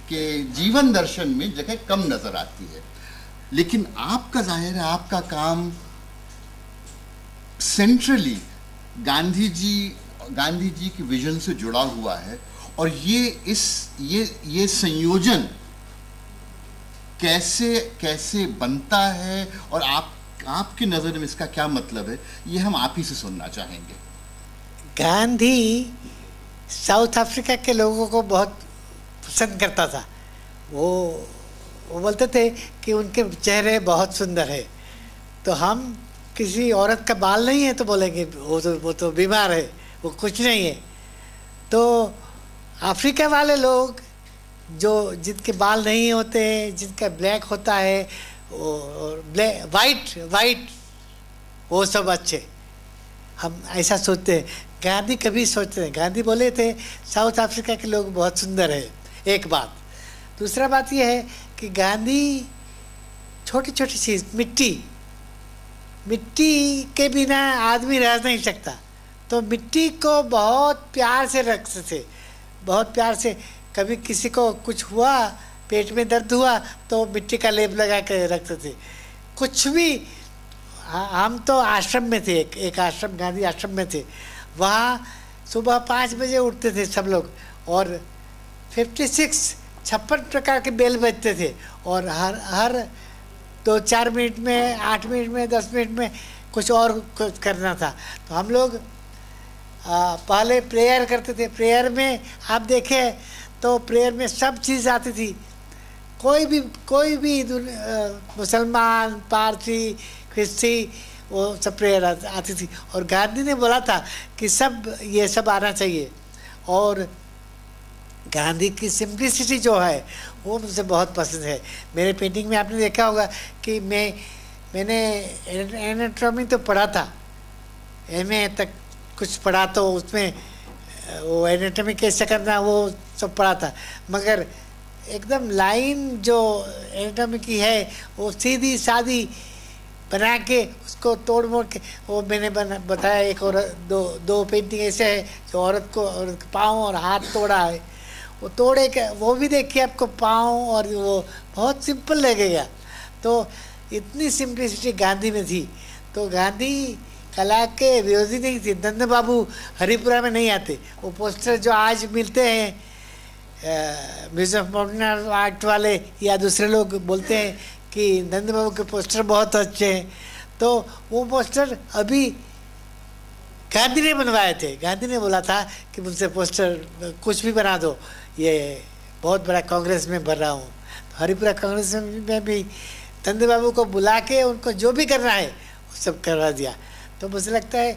के जीवन दर्शन में जगह कम नज़र आती है। लेकिन आपका ज़ाहिर है, आपका काम सेंट्रली गांधी जी गांधी जी की विजन से जुड़ा हुआ है और ये इस, ये ये संयोजन कैसे कैसे बनता है और आप, आपकी नज़र में इसका क्या मतलब है, ये हम आप ही से सुनना चाहेंगे। गांधी साउथ अफ्रीका के लोगों को बहुत पसंद करता था। वो वो बोलते थे कि उनके चेहरे बहुत सुंदर है। तो हम किसी औरत का बाल नहीं है तो बोलेंगे, वो तो वो तो बीमार है, वो कुछ नहीं है। तो अफ्रीका वाले लोग जो जिनके बाल नहीं होते हैं, जिनका ब्लैक होता है और ब्लैक वाइट वाइट वो सब अच्छे। हम ऐसा सोचते हैं। गांधी कभी सोचते हैं गांधी बोले थे, साउथ अफ्रीका के लोग बहुत सुंदर है, एक बात। दूसरा बात यह है कि गांधी छोटी छोटी चीज़ मिट्टी। मिट्टी के बिना आदमी रह नहीं सकता। तो मिट्टी को बहुत प्यार से रखते थे। बहुत प्यार से कभी किसी को कुछ हुआ पेट में दर्द हुआ तो मिट्टी का लेप लगा के रखते थे। कुछ भी हम तो आश्रम में थे एक, एक आश्रम गांधी आश्रम में थे। वहाँ सुबह पाँच बजे उठते थे सब लोग और फिफ्टी सिक्स छप्पन प्रकार के बेल बजते थे और हर हर दो चार मिनट में आठ मिनट में दस मिनट में कुछ और कुछ करना था। तो हम लोग आ, पहले प्रेयर करते थे। प्रेयर में आप देखें तो प्रेयर में सब चीज़ आती थी। कोई भी कोई भी मुसलमान पारसी ख्रिस्ती वो सब प्रेयर आती थी। और गांधी ने बोला था कि सब ये सब आना चाहिए। और गांधी की सिंप्लिसिटी जो है, वो मुझे बहुत पसंद है। मेरे पेंटिंग में आपने देखा होगा कि मैं, मैंने एनाटॉमी तो पढ़ा था। एम तक कुछ पढ़ा तो उसमें, वो एनाटॉमी कैसे करना वो सब पढ़ा था। मगर एकदम लाइन जो एनाटॉमी की है, वो सीधी सादी बना के उसको तोड़ मोड़ के, वो मैंने बना, बताया एक और दो दो पेंटिंग ऐसे है, जो औरत को, औरत पाँव और हाथ तोड़ा है। वो तोड़े के वो भी देखिए आपको पाँव और वो बहुत सिंपल लगेगा। तो इतनी सिंप्लिसिटी गांधी में थी। तो गांधी कला के विरोधी नहीं थे। नंद बाबू हरिपुरा में नहीं आते। वो पोस्टर जो आज मिलते हैं म्यूज़ियम ऑफ़ मॉडर्न आर्ट वाले या दूसरे लोग बोलते हैं कि नंद बाबू के पोस्टर बहुत अच्छे हैं। तो वो पोस्टर अभी गांधी ने बनवाए थे। गांधी ने बोला था कि मुझसे पोस्टर कुछ भी बना दो। ये बहुत बड़ा कांग्रेस में भर रहा हूँ। तो हरिपुरा कांग्रेस में भी नंद बाबू को बुला के उनको जो भी करना है वो सब करवा दिया। तो मुझे लगता है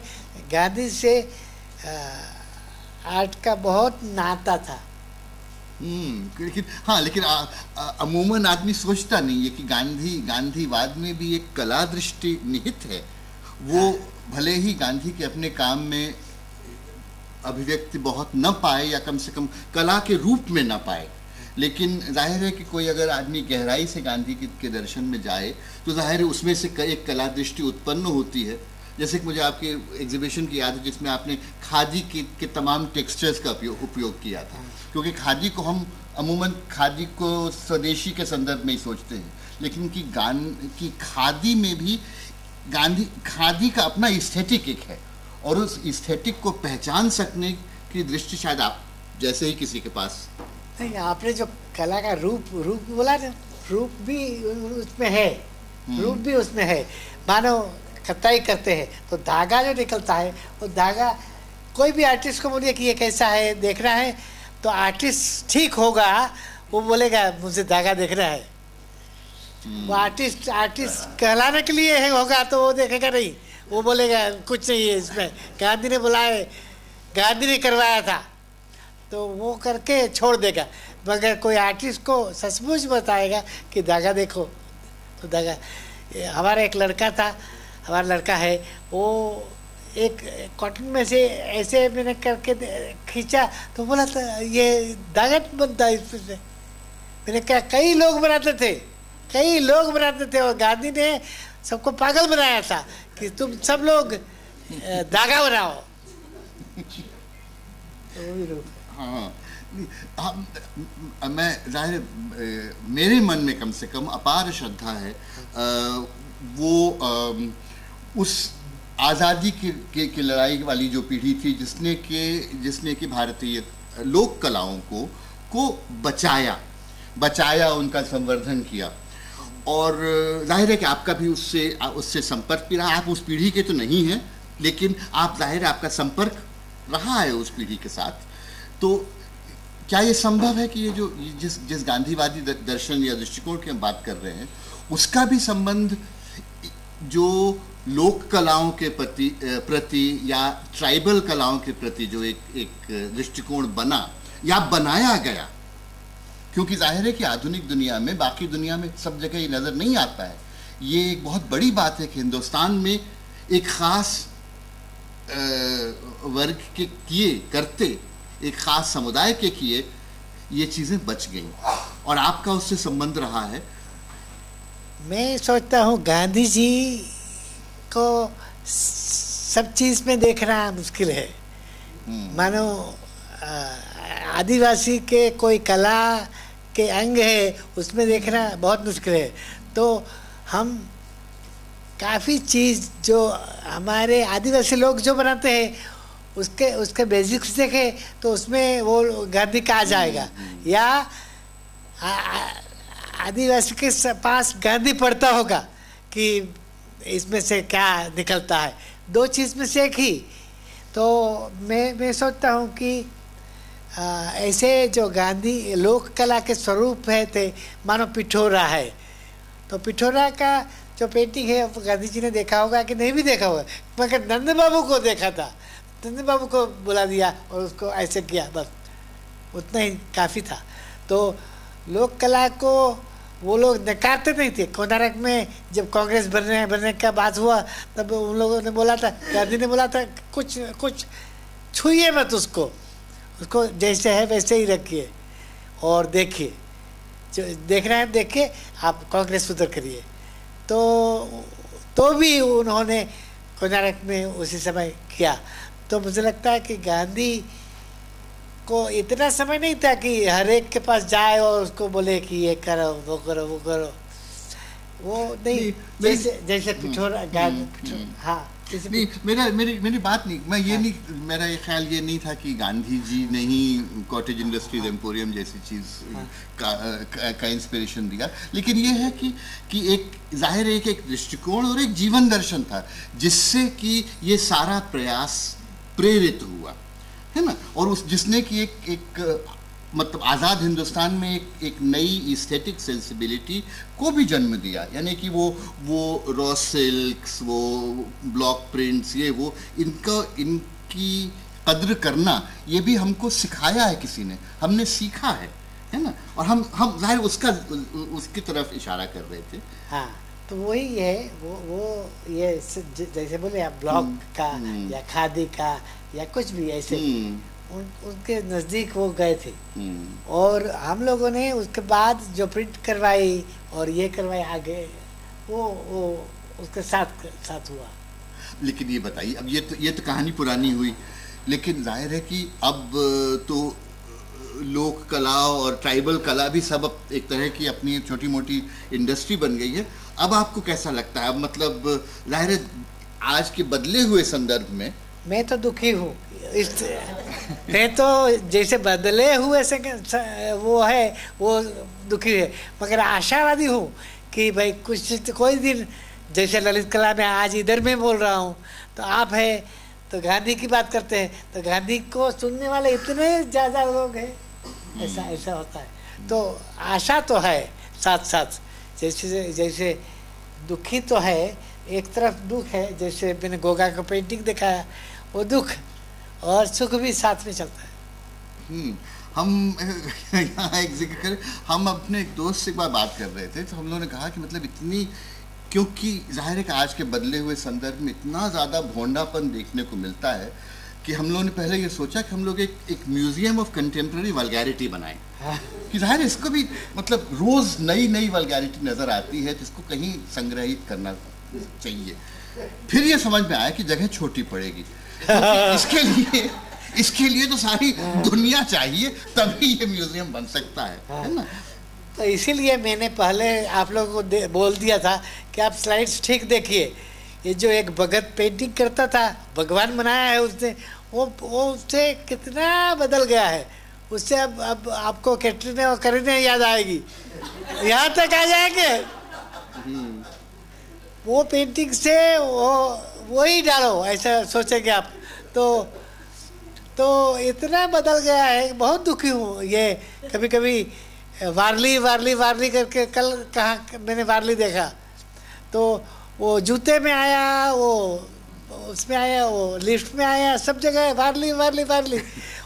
गांधी से आर्ट का बहुत नाता था। हम्म लेकिन हाँ लेकिन अमूमन आदमी सोचता नहीं है कि गांधी गांधीवाद में भी एक कला दृष्टि निहित है। वो भले ही गांधी के अपने काम में अभिव्यक्ति बहुत न पाए या कम से कम कला के रूप में न पाए। लेकिन ज़ाहिर है कि कोई अगर आदमी गहराई से गांधी के, के दर्शन में जाए तो ज़ाहिर है उसमें से एक कला दृष्टि उत्पन्न होती है। जैसे कि मुझे आपके एग्जीबिशन की याद है जिसमें आपने खादी के, के तमाम टेक्सचर्स का उपयोग किया था। क्योंकि खादी को हम अमूमन खादी को स्वदेशी के संदर्भ में ही सोचते हैं। लेकिन कि गान की खादी में भी गांधी खादी का अपना इस्थेटिक एक है। और उस इस्थेटिक को पहचान सकने की दृष्टि शायद आप जैसे ही किसी के पास। नहीं आपने जो कला का रूप रूप बोला ना रूप भी उसमें है। रूप भी उसमें है। मानो कताई करते हैं तो धागा जो निकलता है वो धागा कोई भी आर्टिस्ट को बोलिए कि ये कैसा है देखना है तो आर्टिस्ट ठीक होगा वो बोलेगा मुझे धागा देखना है। वो आर्टिस्ट आर्टिस्ट कहलाने के लिए है होगा तो वो देखेगा नहीं। वो बोलेगा, कुछ नहीं है इसमें। गांधी ने बुलाए, गांधी ने करवाया था। तो वो करके छोड़ देगा। मगर कोई आर्टिस्ट को सचमुच बताएगा कि धागा देखो। तो धागा हमारा एक लड़का था, हमारा लड़का है। वो एक कॉटन में से ऐसे मैंने करके खींचा तो बोला था, ये धागा बनता है इसमें मैंने कहा, कई लोग बनाते थे, कई लोग बनाते थे। और गांधी ने सबको पागल बनाया था। कि तुम सब लोग दागा बनाओ तो भी रोक हाँ। हम मैं ज़ाहिर मेरे मन में कम से कम अपार श्रद्धा है अ, वो अम, उस आज़ादी की, की, की लड़ाई वाली जो पीढ़ी थी जिसने के जिसने कि भारतीय लोक कलाओं को को बचाया बचाया उनका संवर्धन किया। और ज़ाहिर है कि आपका भी उससे उससे संपर्क भी रहा। आप उस पीढ़ी के तो नहीं हैं, लेकिन आप, ज़ाहिर है, आपका संपर्क रहा है उस पीढ़ी के साथ। तो क्या ये संभव है कि ये जो जिस जिस गांधीवादी दर्शन या दृष्टिकोण की हम बात कर रहे हैं, उसका भी संबंध जो लोक कलाओं के प्रति प्रति या ट्राइबल कलाओं के प्रति जो एक एक दृष्टिकोण बना या बनाया गया क्योंकि ज़ाहिर है कि आधुनिक दुनिया में बाकी दुनिया में सब जगह ये नज़र नहीं आता है। ये एक बहुत बड़ी बात है कि हिंदुस्तान में एक ख़ास वर्ग के किए करते एक ख़ास समुदाय के किए ये चीज़ें बच गई। और आपका उससे संबंध रहा है? मैं सोचता हूँ गांधी जी को सब चीज़ में देखना मुश्किल है। मानो आदिवासी के कोई कला के अंग है उसमें देखना बहुत मुश्किल है। तो हम काफ़ी चीज़ जो हमारे आदिवासी लोग जो बनाते हैं उसके उसके बेसिक्स देखें तो उसमें वो गांधी का आ जाएगा या आ- आ- आदिवासी के पास गांधी पड़ता होगा कि इसमें से क्या निकलता है। दो चीज़ में से एक ही। तो मैं मैं सोचता हूँ कि ऐसे जो गांधी लोक कला के स्वरूप है थे मानो पिठोरा है। तो पिठोरा का जो पेंटिंग है गांधी जी ने देखा होगा कि नहीं भी देखा होगा? मगर नंद बाबू को देखा था। नंद बाबू को बुला दिया और उसको ऐसे किया, बस। उतना ही काफ़ी था। तो लोक कला को वो लोग नकारते नहीं थे। कोनारक में जब कांग्रेस बनने बनने का बात हुआ, तब उन लोगों ने बोला था, गांधी ने बोला था, कुछ कुछ छुइए मत उसको। उसको जैसे है वैसे ही रखिए और देखिए। जो देखना है देखिए आप कांग्रेस उधर करिए। तो तो भी उन्होंने कोनारक में उसी समय किया। तो मुझे लगता है कि गांधी को इतना समय नहीं था कि हर एक के पास जाए और उसको बोले कि ये करो वो करो वो करो। वो नहीं नहीं, जैसे जैसे पिठोरा गांधी पिठोरा हाँ। जैसे नहीं मेरा मेरी मेरी बात नहीं मैं ये नहीं मेरा ये ख्याल ये नहीं था कि गांधी जी ने ही कॉटेज इंडस्ट्रीज़ एम्पोरियम जैसी चीज़ का, का, इंस्पिरेशन दिया। लेकिन ये है कि कि एक ज़ाहिर है कि एक दृष्टिकोण और एक जीवन दर्शन था जिससे कि ये सारा प्रयास प्रेरित हुआ है ना? और उस जिसने कि एक एक मतलब आज़ाद हिंदुस्तान में एक एक नई इस्थेटिक सेंसिबिलिटी को भी जन्म दिया। यानी कि वो वो रॉ सिल्क्स वो ब्लॉक प्रिंट्स ये वो इनका इनकी कद्र करना ये भी हमको सिखाया है किसी ने। हमने सीखा है है ना? और हम हम ज़ाहिर उसका उसकी तरफ़ इशारा कर रहे थे। हाँ तो वही है वो वो ये जैसे बोले आप ब्लॉक का हम्म। या खादी का या कुछ भी ऐसे। हम्म, उन, उनके नज़दीक वो गए थे। हम्म, और हम लोगों ने उसके बाद जो प्रिंट करवाई और ये करवाई आगे वो वो उसके साथ साथ हुआ। लेकिन ये बताइए अब ये तो ये तो कहानी पुरानी हुई लेकिन ज़ाहिर है कि अब तो लोक कला और ट्राइबल कला भी सब अब एक तरह की अपनी छोटी मोटी इंडस्ट्री बन गई है। अब आपको कैसा लगता है? अब मतलब ज़ाहिर है आज के बदले हुए संदर्भ में मैं तो दुखी हूँ। इस मैं तो जैसे बदले हुए से वो है, वो दुखी है। मगर आशावादी हूँ कि भाई कुछ कोई दिन, जैसे ललित कला में आज इधर में बोल रहा हूँ तो आप है तो गांधी की बात करते हैं तो गांधी को सुनने वाले इतने ज़्यादा लोग हैं। ऐसा ऐसा होता है। तो आशा तो है साथ साथ जैसे जैसे दुखी तो है, एक तरफ़ दुख है, जैसे मैंने गोगा का पेंटिंग दिखाया वो दुख। और सुख भी साथ में चलता है। हम्म, हम यहाँ एक ज़िक्र करें। हम अपने एक दोस्त से एक बार बात कर रहे थे तो हम लोगों ने कहा कि मतलब इतनी क्योंकि ज़ाहिर है कि आज के बदले हुए संदर्भ में इतना ज़्यादा भोंडापन देखने को मिलता है कि हम लोगों ने पहले ये सोचा कि हम लोग एक एक म्यूज़ियम ऑफ़ कंटेम्प्रेरी वलगैरिटी बनाएँ। कि ज़ाहिर है इसको भी मतलब रोज़ नई नई वलगैरिटी नज़र आती है जिसको कहीं संग्रहित करना चाहिए। फिर ये समझ में आया कि जगह छोटी पड़ेगी। इसके लिए इसके लिए तो सारी दुनिया चाहिए तभी ये म्यूज़ियम बन सकता है है ना? तो इसीलिए मैंने पहले आप लोगों को बोल दिया था कि आप स्लाइड्स ठीक देखिए। ये जो एक भगत पेंटिंग करता था भगवान बनाया है उसने वो वो उससे कितना बदल गया है। उससे अब अब आपको कैटरीना और करीना याद आएगी। यहाँ तक आ जाएँगे। वो पेंटिंग से वो वही डालो, ऐसा सोचेंगे आप। तो तो इतना बदल गया है, बहुत दुखी हूँ। ये कभी कभी वारली वारली वारली करके कल कहाँ मैंने वारली देखा। तो वो जूते में आया, वो उसमें आया, वो लिफ्ट में आया, सब जगह वारली वारली वारली।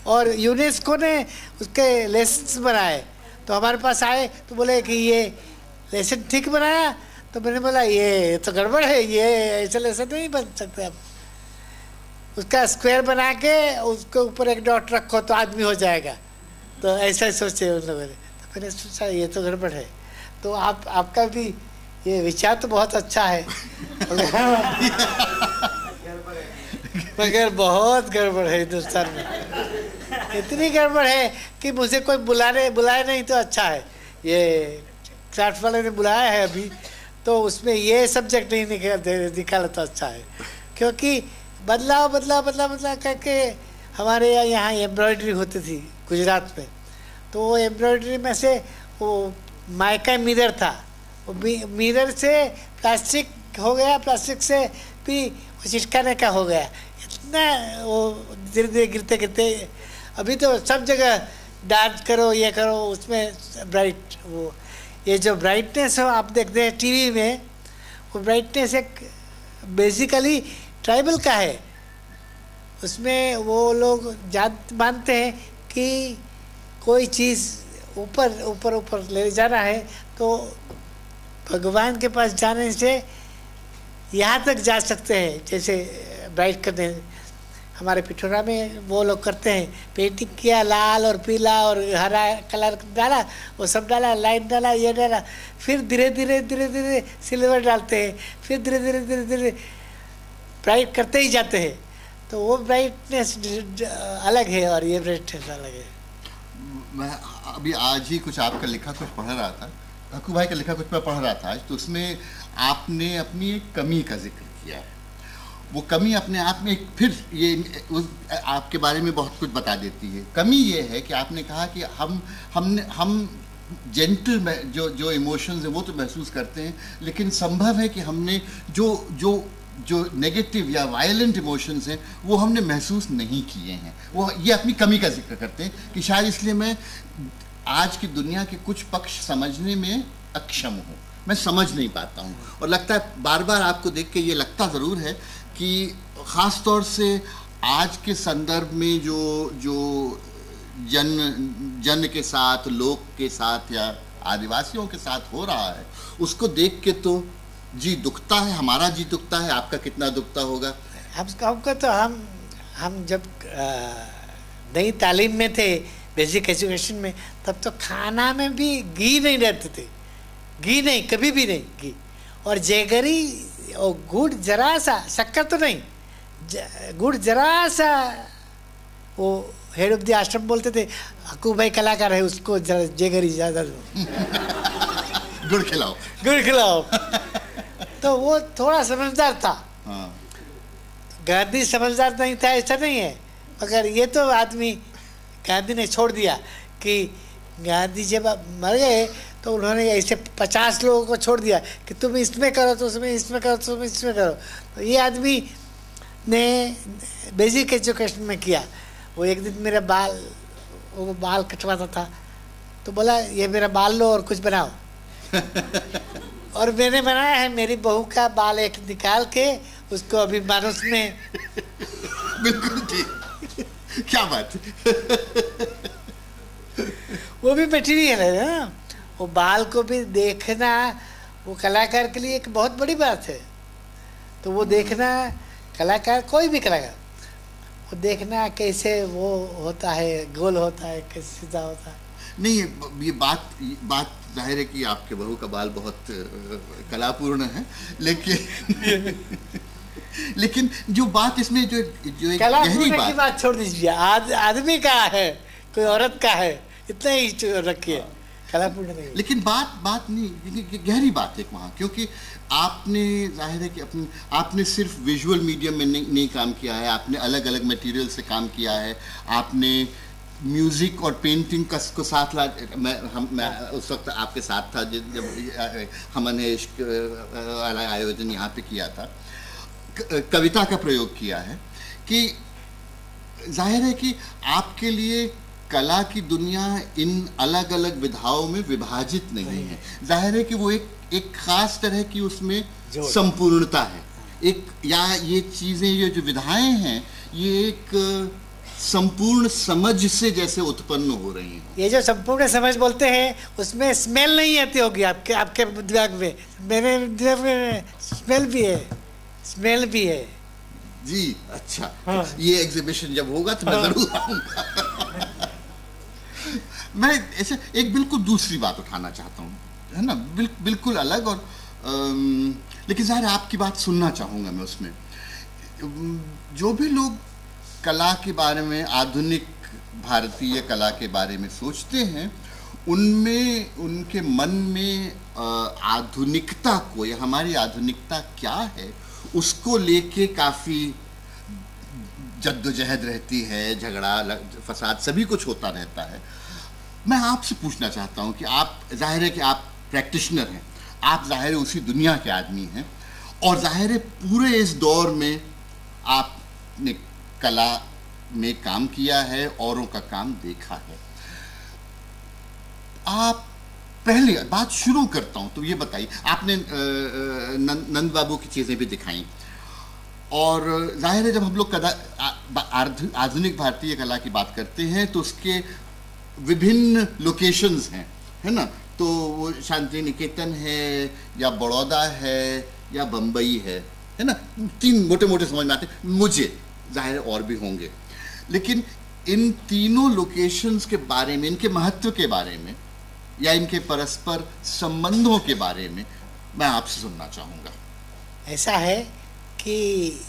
और यूनेस्को ने उसके लेसन बनाए। तो हमारे पास आए तो बोले कि ये लेसन ठीक बनाया तो मैंने बोला ये तो गड़बड़ है ये ऐसे लेसन नहीं बन सकते अब उसका स्क्वायर बना के उसके ऊपर एक डॉट रखो तो आदमी हो जाएगा। तो ऐसा ही सोचे उन लोगों ने। तो मैंने सोचा ये तो गड़बड़ है। तो आप आपका भी ये विचार तो बहुत अच्छा है। मगर बहुत गड़बड़ है हिंदुस्तान में। इतनी गड़बड़ है कि मुझे कोई बुलाने बुलाए नहीं तो अच्छा है। ये क्राफ्ट वाले ने बुलाया है अभी। तो उसमें ये सब्जेक्ट नहीं निकाल निकाला तो अच्छा है। क्योंकि बदलाव बदलाव बदलाव बदलाव करके हमारे यहाँ यहाँ एम्ब्रॉयडरी होती थी गुजरात में। तो वो एम्ब्रॉयडरी में से वो माइका मिरर था। वो मिरर से प्लास्टिक हो गया प्लास्टिक से भी चिटकाने का हो गया। इतना वो धीरे धीरे गिरते गिरते, अभी तो सब जगह डांस करो, ये करो, उसमें ब्राइट वो ये जो ब्राइटनेस हो, आप देखते हैं टीवी में, वो ब्राइटनेस एक बेसिकली ट्राइबल का है। उसमें वो लोग जान मानते हैं कि कोई चीज़ ऊपर ऊपर ऊपर ले जाना है तो भगवान के पास जाने से यहाँ तक जा सकते हैं, जैसे ब्राइट करने हमारे पिठोरा में वो लोग करते हैं पेंटिंग किया लाल और पीला और हरा कलर डाला, वो सब डाला लाइट डाला, ये डाला, फिर धीरे धीरे धीरे धीरे सिल्वर डालते हैं, फिर धीरे धीरे धीरे धीरे ब्राइट करते ही जाते हैं। तो वो ब्राइटनेस अलग है और ये ब्राइटनेस अलग है। मैं अभी आज ही कुछ आपका लिखा कुछ पढ़ रहा था हकू भाई का लिखा कुछ मैं पढ़ रहा था आज तो उसमें आपने अपनी एक कमी का ज़िक्र किया है। वो कमी अपने आप में फिर ये, उस, आपके बारे में बहुत कुछ बता देती है। कमी ये है कि आपने कहा कि हम, हमने, हम जेंटल जो जो इमोशंस हैं वो तो महसूस करते हैं, लेकिन संभव है कि हमने जो जो जो नेगेटिव या वायलेंट इमोशंस हैं, वो हमने महसूस नहीं किए हैं। वो, ये अपनी कमी का ज़िक्र करते हैं कि शायद इसलिए मैं आज की दुनिया के कुछ पक्ष समझने में अक्षम हूँ। मैं समझ नहीं पाता हूँ। और लगता है बार बार आपको देख के ये लगता ज़रूर है कि ख़ास तौर से आज के संदर्भ में जो जो जन जन के साथ, लोक के साथ या आदिवासियों के साथ हो रहा है, उसको देख के तो जी दुखता है, हमारा जी दुखता है, आपका कितना दुखता होगा? हम, हमको तो हम हम जब नई तालीम में थे, बेसिक एजुकेशन में, तब तो खाना में भी घी नहीं रहते थे। घी नहीं, कभी भी नहीं, घी। और जेगरी और गुड़ जरा सा शक्कर तो नहीं। गुड़ जरा सा वो हेड ऑफ़ द आश्रम बोलते थे हकू भाई कलाकार है उसको जेगरी ज़्यादा दो। गुड़ खिलाओ। गुड़ खिलाओ। तो वो थोड़ा समझदार था। हाँ। गांधी समझदार नहीं था ऐसा नहीं है। मगर ये तो आदमी गांधी ने छोड़ दिया कि गांधी जब मर गए तो उन्होंने ऐसे पचास लोगों को छोड़ दिया कि तुम इसमें करो तो उसमें इसमें करो तो तुम इसमें करो। तो ये आदमी ने बेसिक एजुकेशन में किया। वो एक दिन मेरा बाल वो बाल कटवाता था। तो बोला ये मेरा बाल लो और कुछ बनाओ। और मैंने बनाया है मेरी बहू का बाल एक निकाल के उसको अभी मानुस में बिल्कुल ठीक। क्या बात वो भी बैठी हुई है ना? वो बाल को भी देखना वो कलाकार के लिए एक बहुत बड़ी बात है। तो वो देखना कलाकार कोई भी कलाकार वो देखना कैसे वो होता है गोल होता है कैसे सीधा होता है। नहीं ये बात ये बात ज़ाहिर है कि आपके बहू का बाल बहुत कलापूर्ण है लेकिन लेकिन जो बात इसमें जो जो एक गहरी बात, की बात छोड़ दीजिए। आद, आदमी का है? कोई औरत का है? इतना ही रखिए। लेकिन बात बात नहीं गहरी बात है वहाँ क्योंकि आपने ज़ाहिर है कि अपनी आपने सिर्फ़ विजुअल मीडियम में नहीं, नहीं काम किया है आपने अलग अलग मटेरियल से काम किया है आपने म्यूज़िक और पेंटिंग का को साथ ला मैं हम मैं उस वक्त आपके साथ था जब हमने इश्क आयोजन यहाँ पे किया था कविता का प्रयोग किया है कि ज़ाहिर है कि आपके लिए कला की दुनिया इन अलग अलग विधाओं में विभाजित नहीं है। ज़ाहिर है कि वो एक एक खास तरह की उसमें संपूर्णता है। एक या ये चीज़ें ये जो विधाएँ हैं ये एक संपूर्ण समझ से जैसे उत्पन्न हो रही हैं। ये जो संपूर्ण समझ बोलते हैं उसमें स्मेल नहीं आती होगी आपके आपके दिमाग में। मेरे दिमाग में स्मेल भी है। स्मेल भी है। जी अच्छा। हाँ। ये एग्जीबिशन जब होगा तो मैं हाँ। ज़रूर आऊँगा। मैं ऐसे एक बिल्कुल दूसरी बात उठाना चाहता हूँ है ना? बिल, बिल्कुल अलग और अम, लेकिन ज़ाहिर आपकी बात सुनना चाहूँगा मैं उसमें। जो भी लोग कला के बारे में आधुनिक भारतीय कला के बारे में सोचते हैं उनमें उनके मन में आधुनिकता को या हमारी आधुनिकता क्या है उसको लेके काफ़ी जद्दोजहद रहती है झगड़ा फसाद सभी कुछ होता रहता है। मैं आपसे पूछना चाहता हूँ कि आप, ज़ाहिर है कि आप प्रैक्टिशनर हैं, आप ज़ाहिर है उसी दुनिया के आदमी हैं, और ज़ाहिर है पूरे इस दौर में आपने कला में काम किया है, औरों का काम देखा है। आप पहले बात शुरू करता हूँ तो ये बताइए, आपने नंद बाबू की चीज़ें भी दिखाई, और ज़ाहिर है जब हम लोग आर्ध- आधुनिक भारतीय कला की बात करते हैं तो उसके विभिन्न लोकेशंस हैं, है ना? तो वो शांति निकेतन है, या बड़ौदा है, या बम्बई है है ना? तीन मोटे मोटे समझ में आते मुझे, ज़ाहिर और भी होंगे। लेकिन इन तीनों लोकेशंस के बारे में, इनके महत्व के बारे में, या इनके परस्पर संबंधों के बारे में, मैं आपसे सुनना चाहूँगा। ऐसा है कि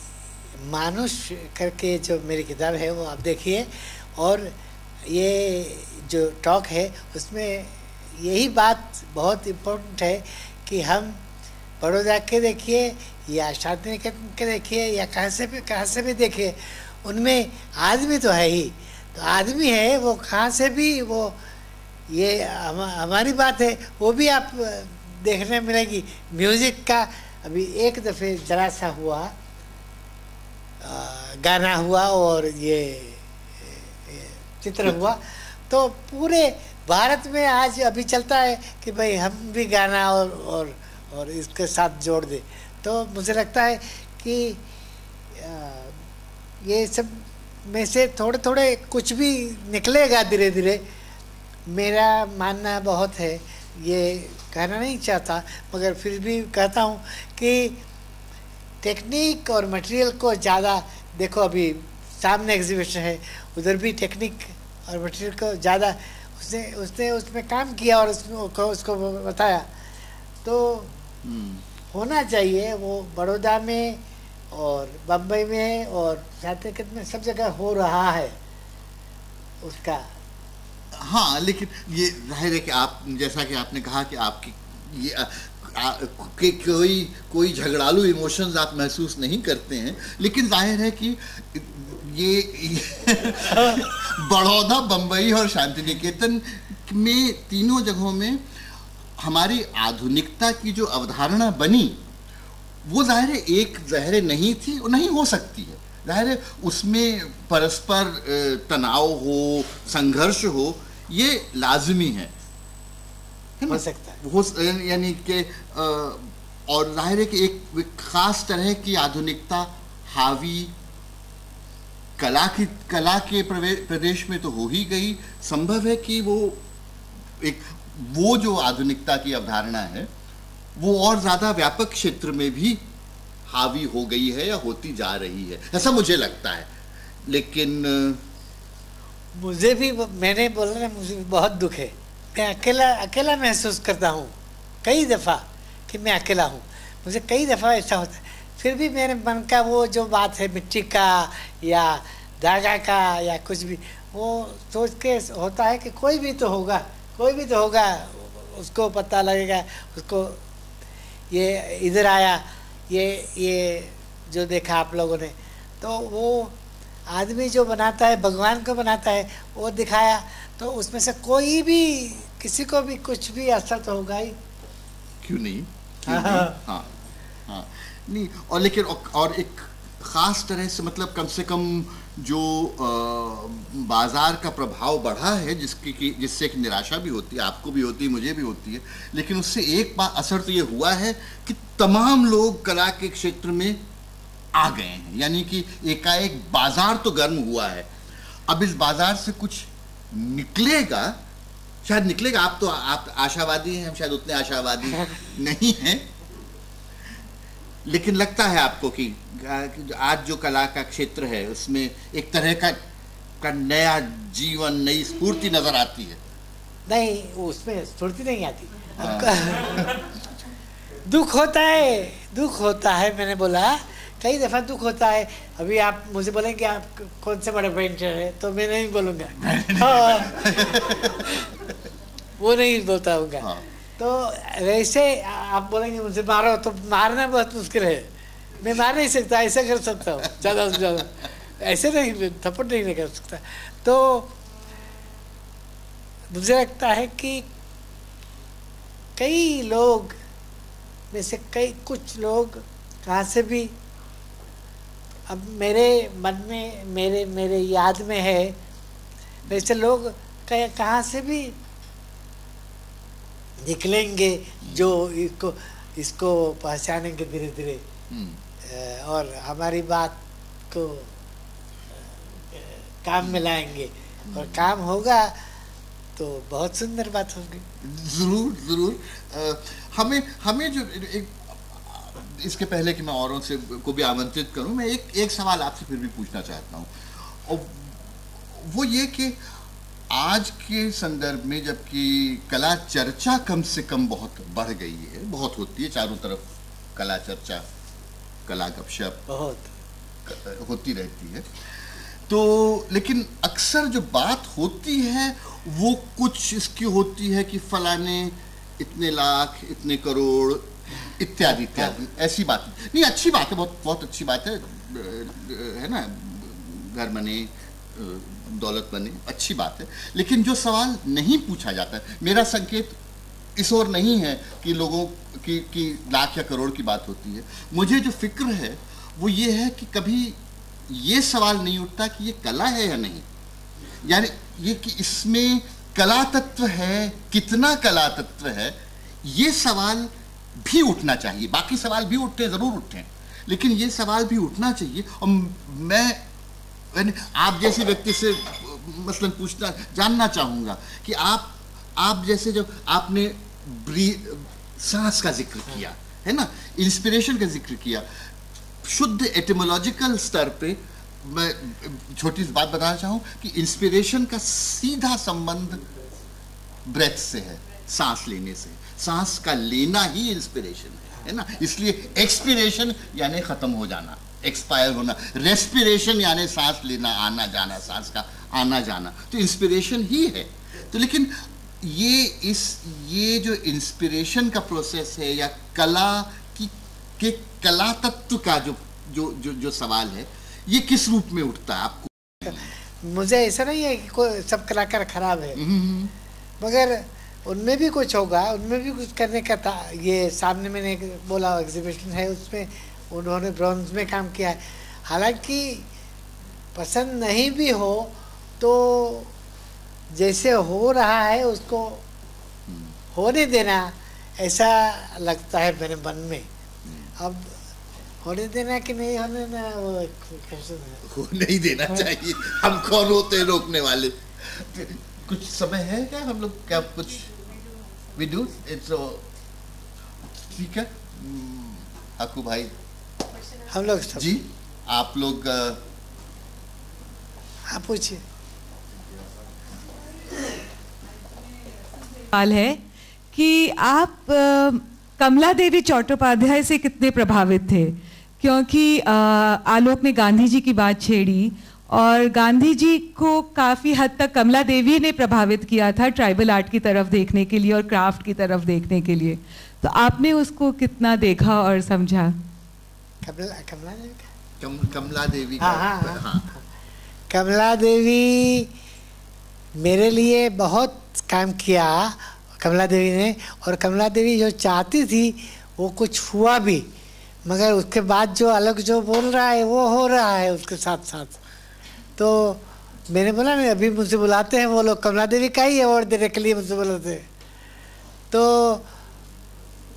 मानुष करके जो मेरी किताब है, वो आप देखिए, और ये जो टॉक है उसमें यही बात बहुत इम्पोर्टेंट है कि हम बड़ौदा के देखिए या शांति निकेतन के देखिए या कहाँ से भी कहाँ से भी देखिए उनमें आदमी तो है ही। तो आदमी है वो कहाँ से भी वो ये हम, हमारी बात है वो भी आप देखने मिलेगी। म्यूज़िक का अभी एक दफ़े जरा सा हुआ गाना हुआ और ये चित्र हुआ। तो पूरे भारत में आज अभी चलता है कि भाई हम भी गाना और और और इसके साथ जोड़ दे। तो मुझे लगता है कि ये सब में से थोड़े थोड़े कुछ भी निकलेगा धीरे धीरे मेरा मानना बहुत है, ये कहना नहीं चाहता, मगर फिर भी कहता हूँ कि टेक्निक और मटेरियल को ज़्यादा देखो अभी सामने एग्जीबिशन है। उधर भी टेक्निक और मटेरियल को ज़्यादा उसने उसने उसमें काम किया और उसमें उसको, उसको बताया। तो होना चाहिए वो बड़ौदा में और बम्बई में और शांतिनिकेतन में सब जगह हो रहा है उसका। हाँ लेकिन ये ज़ाहिर है कि आप जैसा कि आपने कहा कि आपकी ये आ, आ, कि कोई कोई झगड़ालू इमोशंस आप महसूस नहीं करते हैं। लेकिन ज़ाहिर है कि ये, ये। बड़ौदा बम्बई और शांति निकेतन में तीनों जगहों में हमारी आधुनिकता की जो अवधारणा बनी वो ज़ाहिर एक ज़ाहिर नहीं थी और नहीं हो सकती है। ज़ाहिर उसमें परस्पर तनाव हो संघर्ष हो ये लाजमी है। है सकता है। हो यानी कि और ज़ाहिर है कि एक खास तरह की आधुनिकता हावी कला की, कला के प्रदेश में तो हो ही गई। संभव है कि वो एक, वो जो आधुनिकता की अवधारणा है, वो और ज़्यादा व्यापक क्षेत्र में भी हावी हो गई है या होती जा रही है, ऐसा मुझे लगता है। लेकिन, मुझे भी, मैंने बोला ना, मुझे भी बहुत दुख है। मैं अकेला अकेला महसूस करता हूँ, कई दफ़ा कि मैं अकेला हूँ। मुझे कई दफ़ा ऐसा होता है फिर भी मेरे मन का वो जो बात है मिट्टी का या धागा का या कुछ भी वो सोच के होता है कि कोई भी तो होगा कोई भी तो होगा उसको पता लगेगा उसको ये इधर आया ये ये जो देखा आप लोगों ने तो वो आदमी जो बनाता है भगवान को बनाता है वो दिखाया तो उसमें से कोई भी किसी को भी कुछ भी असर तो होगा ही क्यों नहीं क्यों नहीं? हाँ। हाँ हाँ नहीं और लेकिन और- एक ख़ास तरह से मतलब कम से कम जो अ, बाज़ार का प्रभाव बढ़ा है जिसकी कि जिससे एक निराशा भी होती है आपको भी होती है मुझे भी होती है लेकिन उससे एक बार असर तो ये हुआ है कि तमाम लोग कला के क्षेत्र में आ गए हैं यानी कि एकाएक बाज़ार तो गर्म हुआ है। अब इस बाज़ार से कुछ निकलेगा शायद निकलेगा आप तो आप आशावादी हैं हम शायद उतने आशावादी नहीं हैं लेकिन लगता है आपको कि आज जो कला का क्षेत्र है उसमें एक तरह का का नया जीवन नई स्फूर्ति नज़र आती है। नहीं उसमें स्फूर्ति नहीं आती। अब दुख होता है दुख होता है मैंने बोला। कई दफ़ा दुख होता है। अभी आप मुझे बोलेंगे आप कौन से बड़े पेंटर है तो मैं नहीं बोलूँगा। हाँ। वो नहीं बोलता हूँगा। हाँ। तो वैसे आप बोलेंगे मुझे मारो तो मारना बहुत मुश्किल है। मैं मार नहीं सकता, ऐसा कर सकता हूँ, ज़्यादा से ज़्यादा। ऐसे नहीं थप्पड़ नहीं कर सकता। तो मुझे लगता है कि कई लोग, में से कई, कुछ लोग कहाँ से भी अब मेरे मन में, मेरे मेरे याद में है, वैसे लोग कहीं, कहाँ से भी निकलेंगे जो इसको इसको पहचानेंगे धीरे धीरे। हम्म, और हमारी बात को काम में लाएँगे। और काम होगा तो बहुत सुंदर बात होगी। ज़रूर ज़रूर। हमें हमें जो एक इसके पहले कि मैं औरों से को भी आमंत्रित करूँ मैं एक एक सवाल आपसे फिर भी पूछना चाहता हूँ। और वो ये कि आज के संदर्भ में जबकि कला चर्चा कम से कम बहुत बढ़ गई है बहुत होती है चारों तरफ़ कला चर्चा कला गपशप बहुत। होती रहती है। तो लेकिन अक्सर जो बात होती है वो कुछ इसकी होती है कि फलाने इतने लाख इतने करोड़ इत्यादि इत्यादि ऐसी बात। नहीं अच्छी बात है बहुत बहुत अच्छी बात है। है ना? घर बने दौलत बने। अच्छी बात है। लेकिन जो सवाल नहीं पूछा जाता मेरा संकेत इस ओर नहीं है कि लोगों की की लाख या करोड़ की बात होती है। मुझे जो फ़िक्र है, वो ये है कि कभी ये सवाल नहीं उठता कि ये कला है या नहीं। यानी ये कि इसमें कला तत्व है, कितना कला तत्व है, ये सवाल भी उठना चाहिए। बाकी सवाल भी उठते, ज़रूर उठते लेकिन ये सवाल भी उठना चाहिए। और मैं आप जैसे व्यक्ति से मसलन पूछना जानना चाहूँगा कि आप आप जैसे जो आपने सांस का ज़िक्र किया, है ना? इंस्पिरेशन का ज़िक्र किया। शुद्ध एटिमोलॉजिकल स्तर पे मैं छोटी सी बात बताना चाहूँ कि इंस्पिरेशन का सीधा संबंध ब्रेथ से है, सांस लेने से। सांस का लेना ही इंस्पिरेशन है ना? इसलिए एक्सपिरेशन यानी खत्म हो जाना। एक्सपायर होना। रेस्पिरेशन यानी सांस लेना आना जाना सांस का आना जाना। तो इंस्पिरेशन ही है। तो लेकिन ये इस ये जो इंस्पिरेशन का प्रोसेस है या कला की के कला तत्व का जो जो जो जो सवाल है ये किस रूप में उठता है आपको? मुझे ऐसा नहीं है कि कोई सब कलाकार खराब है। हम्म, मगर उनमें भी कुछ होगा उनमें भी कुछ करने का था। ये सामने मैंने बोला एग्जीबिशन है उसमें उन्होंने ब्रॉन्ज में काम किया है। हालाँकि पसंद नहीं भी हो तो जैसे हो रहा है उसको होने देना ऐसा लगता है मेरे मन में। अब होने देना कि नहीं होने ना वो है। नहीं देना चाहिए। हम कौन होते हैं रोकने वाले? कुछ समय है क्या हम लोग? क्या कुछ? वी डू इट्स ठीक है। हम्म, हाकू भाई हम लोग सब। जी आप लोग हाँ पूछिए। सवाल है कि आप कमला देवी चट्टोपाध्याय से कितने प्रभावित थे? क्योंकि आलोक ने गांधी जी की बात छेड़ी और गांधी जी को काफ़ी हद तक कमला देवी ने प्रभावित किया था ट्राइबल आर्ट की तरफ़ देखने के लिए और क्राफ्ट की तरफ़ देखने के लिए। तो आपने उसको कितना देखा और समझा? कमला कमला देवी का? कम, कमला देवी का हाँ, हाँ, हाँ। हाँ। कमला देवी मेरे लिए बहुत काम किया कमला देवी ने। और कमला देवी जो चाहती थी वो कुछ हुआ भी। मगर उसके बाद जो अलग जो बोल रहा है वो हो रहा है उसके साथ साथ। तो मैंने बोला ना अभी मुझसे बुलाते हैं वो लोग। कमला देवी का ही अवार्ड देने के लिए मुझसे बुलाते हैं। तो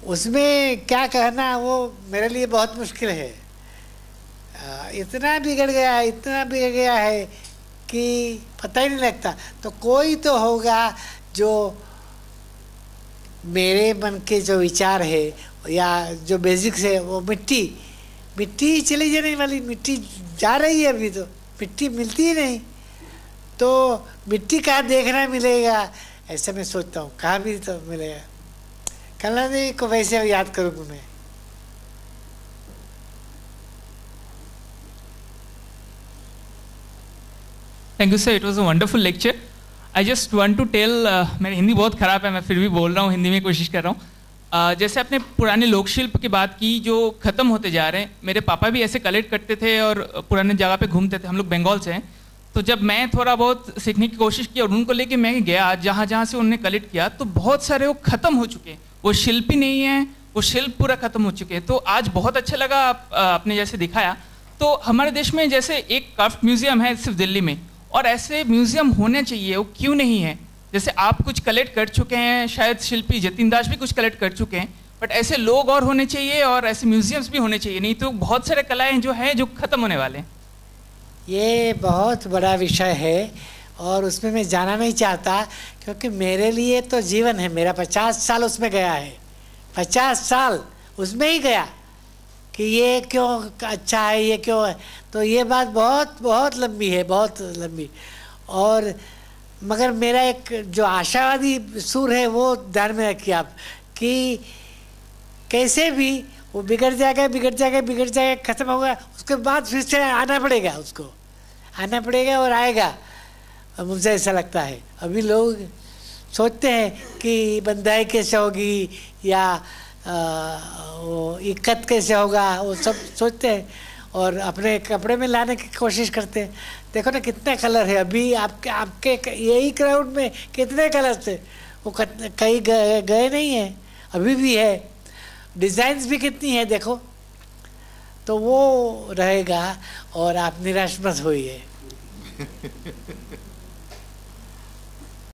उसमें क्या कहना, वो मेरे लिए बहुत मुश्किल है। इतना बिगड़ गया है इतना बिगड़ गया है कि पता ही नहीं लगता। तो कोई तो होगा जो मेरे मन के जो विचार है, या जो बेसिक्स है, वो मिट्टी मिट्टी चली जाने वाली, मिट्टी जा रही है अभी तो मिट्टी मिलती ही नहीं। तो मिट्टी कहाँ देखना मिलेगा? ऐसा मैं सोचता हूँ, कहाँ भी तो मिलेगा। कमला देवी को वैसे याद करूँगा मैं। Thank you sir it was a wonderful lecture I just want to tell मेरी हिंदी बहुत ख़राब है मैं फिर भी बोल रहा हूँ हिंदी में कोशिश कर रहा हूँ। Uh, जैसे आपने पुराने लोक शिल्प की बात की जो ख़त्म होते जा रहे हैं मेरे पापा भी ऐसे कलेक्ट करते थे और पुराने जगह पे घूमते थे हम लोग बंगाल से हैं। तो जब मैं थोड़ा बहुत सीखने की कोशिश की और उनको लेके मैं गया जहाँ जहाँ से उन्होंने कलेक्ट किया तो बहुत सारे वो ख़त्म हो चुके हैं। वो शिल्पी नहीं है वो शिल्प पूरा ख़त्म हो चुके हैं। तो आज बहुत अच्छा लगा आप, आपने जैसे दिखाया। तो हमारे देश में जैसे एक क्राफ्ट म्यूज़ियम है सिर्फ़ दिल्ली में और ऐसे म्यूज़ियम होने चाहिए वो क्यों नहीं है? जैसे आप कुछ कलेक्ट कर चुके हैं शायद शिल्पी जतिन दास भी कुछ कलेक्ट कर चुके हैं बट ऐसे लोग और होने चाहिए और ऐसे म्यूजियम्स भी होने चाहिए नहीं तो बहुत सारे कलाएँ जो हैं जो ख़त्म होने वाले हैं। ये बहुत बड़ा विषय है और उसमें मैं जाना नहीं चाहता, क्योंकि मेरे लिए तो जीवन है। मेरा पचास साल उसमें गया है। पचास साल उसमें ही गया कि ये क्यों अच्छा है, ये क्यों है। तो ये बात बहुत बहुत लंबी है, बहुत लंबी। और मगर मेरा एक जो आशावादी सुर है, वो ध्यान में रखिए आप, कि कैसे भी वो बिगड़ जाएगा बिगड़ जाएगा बिगड़ जाएगा, ख़त्म होगा, उसके बाद फिर से आना पड़ेगा उसको। आना पड़ेगा और आएगा। मुझे ऐसा लगता है। अभी लोग सोचते हैं कि बंदाई कैसे होगी या वो इक्कत कैसे होगा वो सब सोचते हैं और अपने कपड़े में लाने की कोशिश करते हैं। देखो ना कितने कलर है। अभी आपके आपके यही क्राउड में कितने कलर थे? वो कहीं गए, गए नहीं हैं। अभी भी है। डिज़ाइंस भी कितनी है देखो। तो वो रहेगा और आप निराश मत होइए।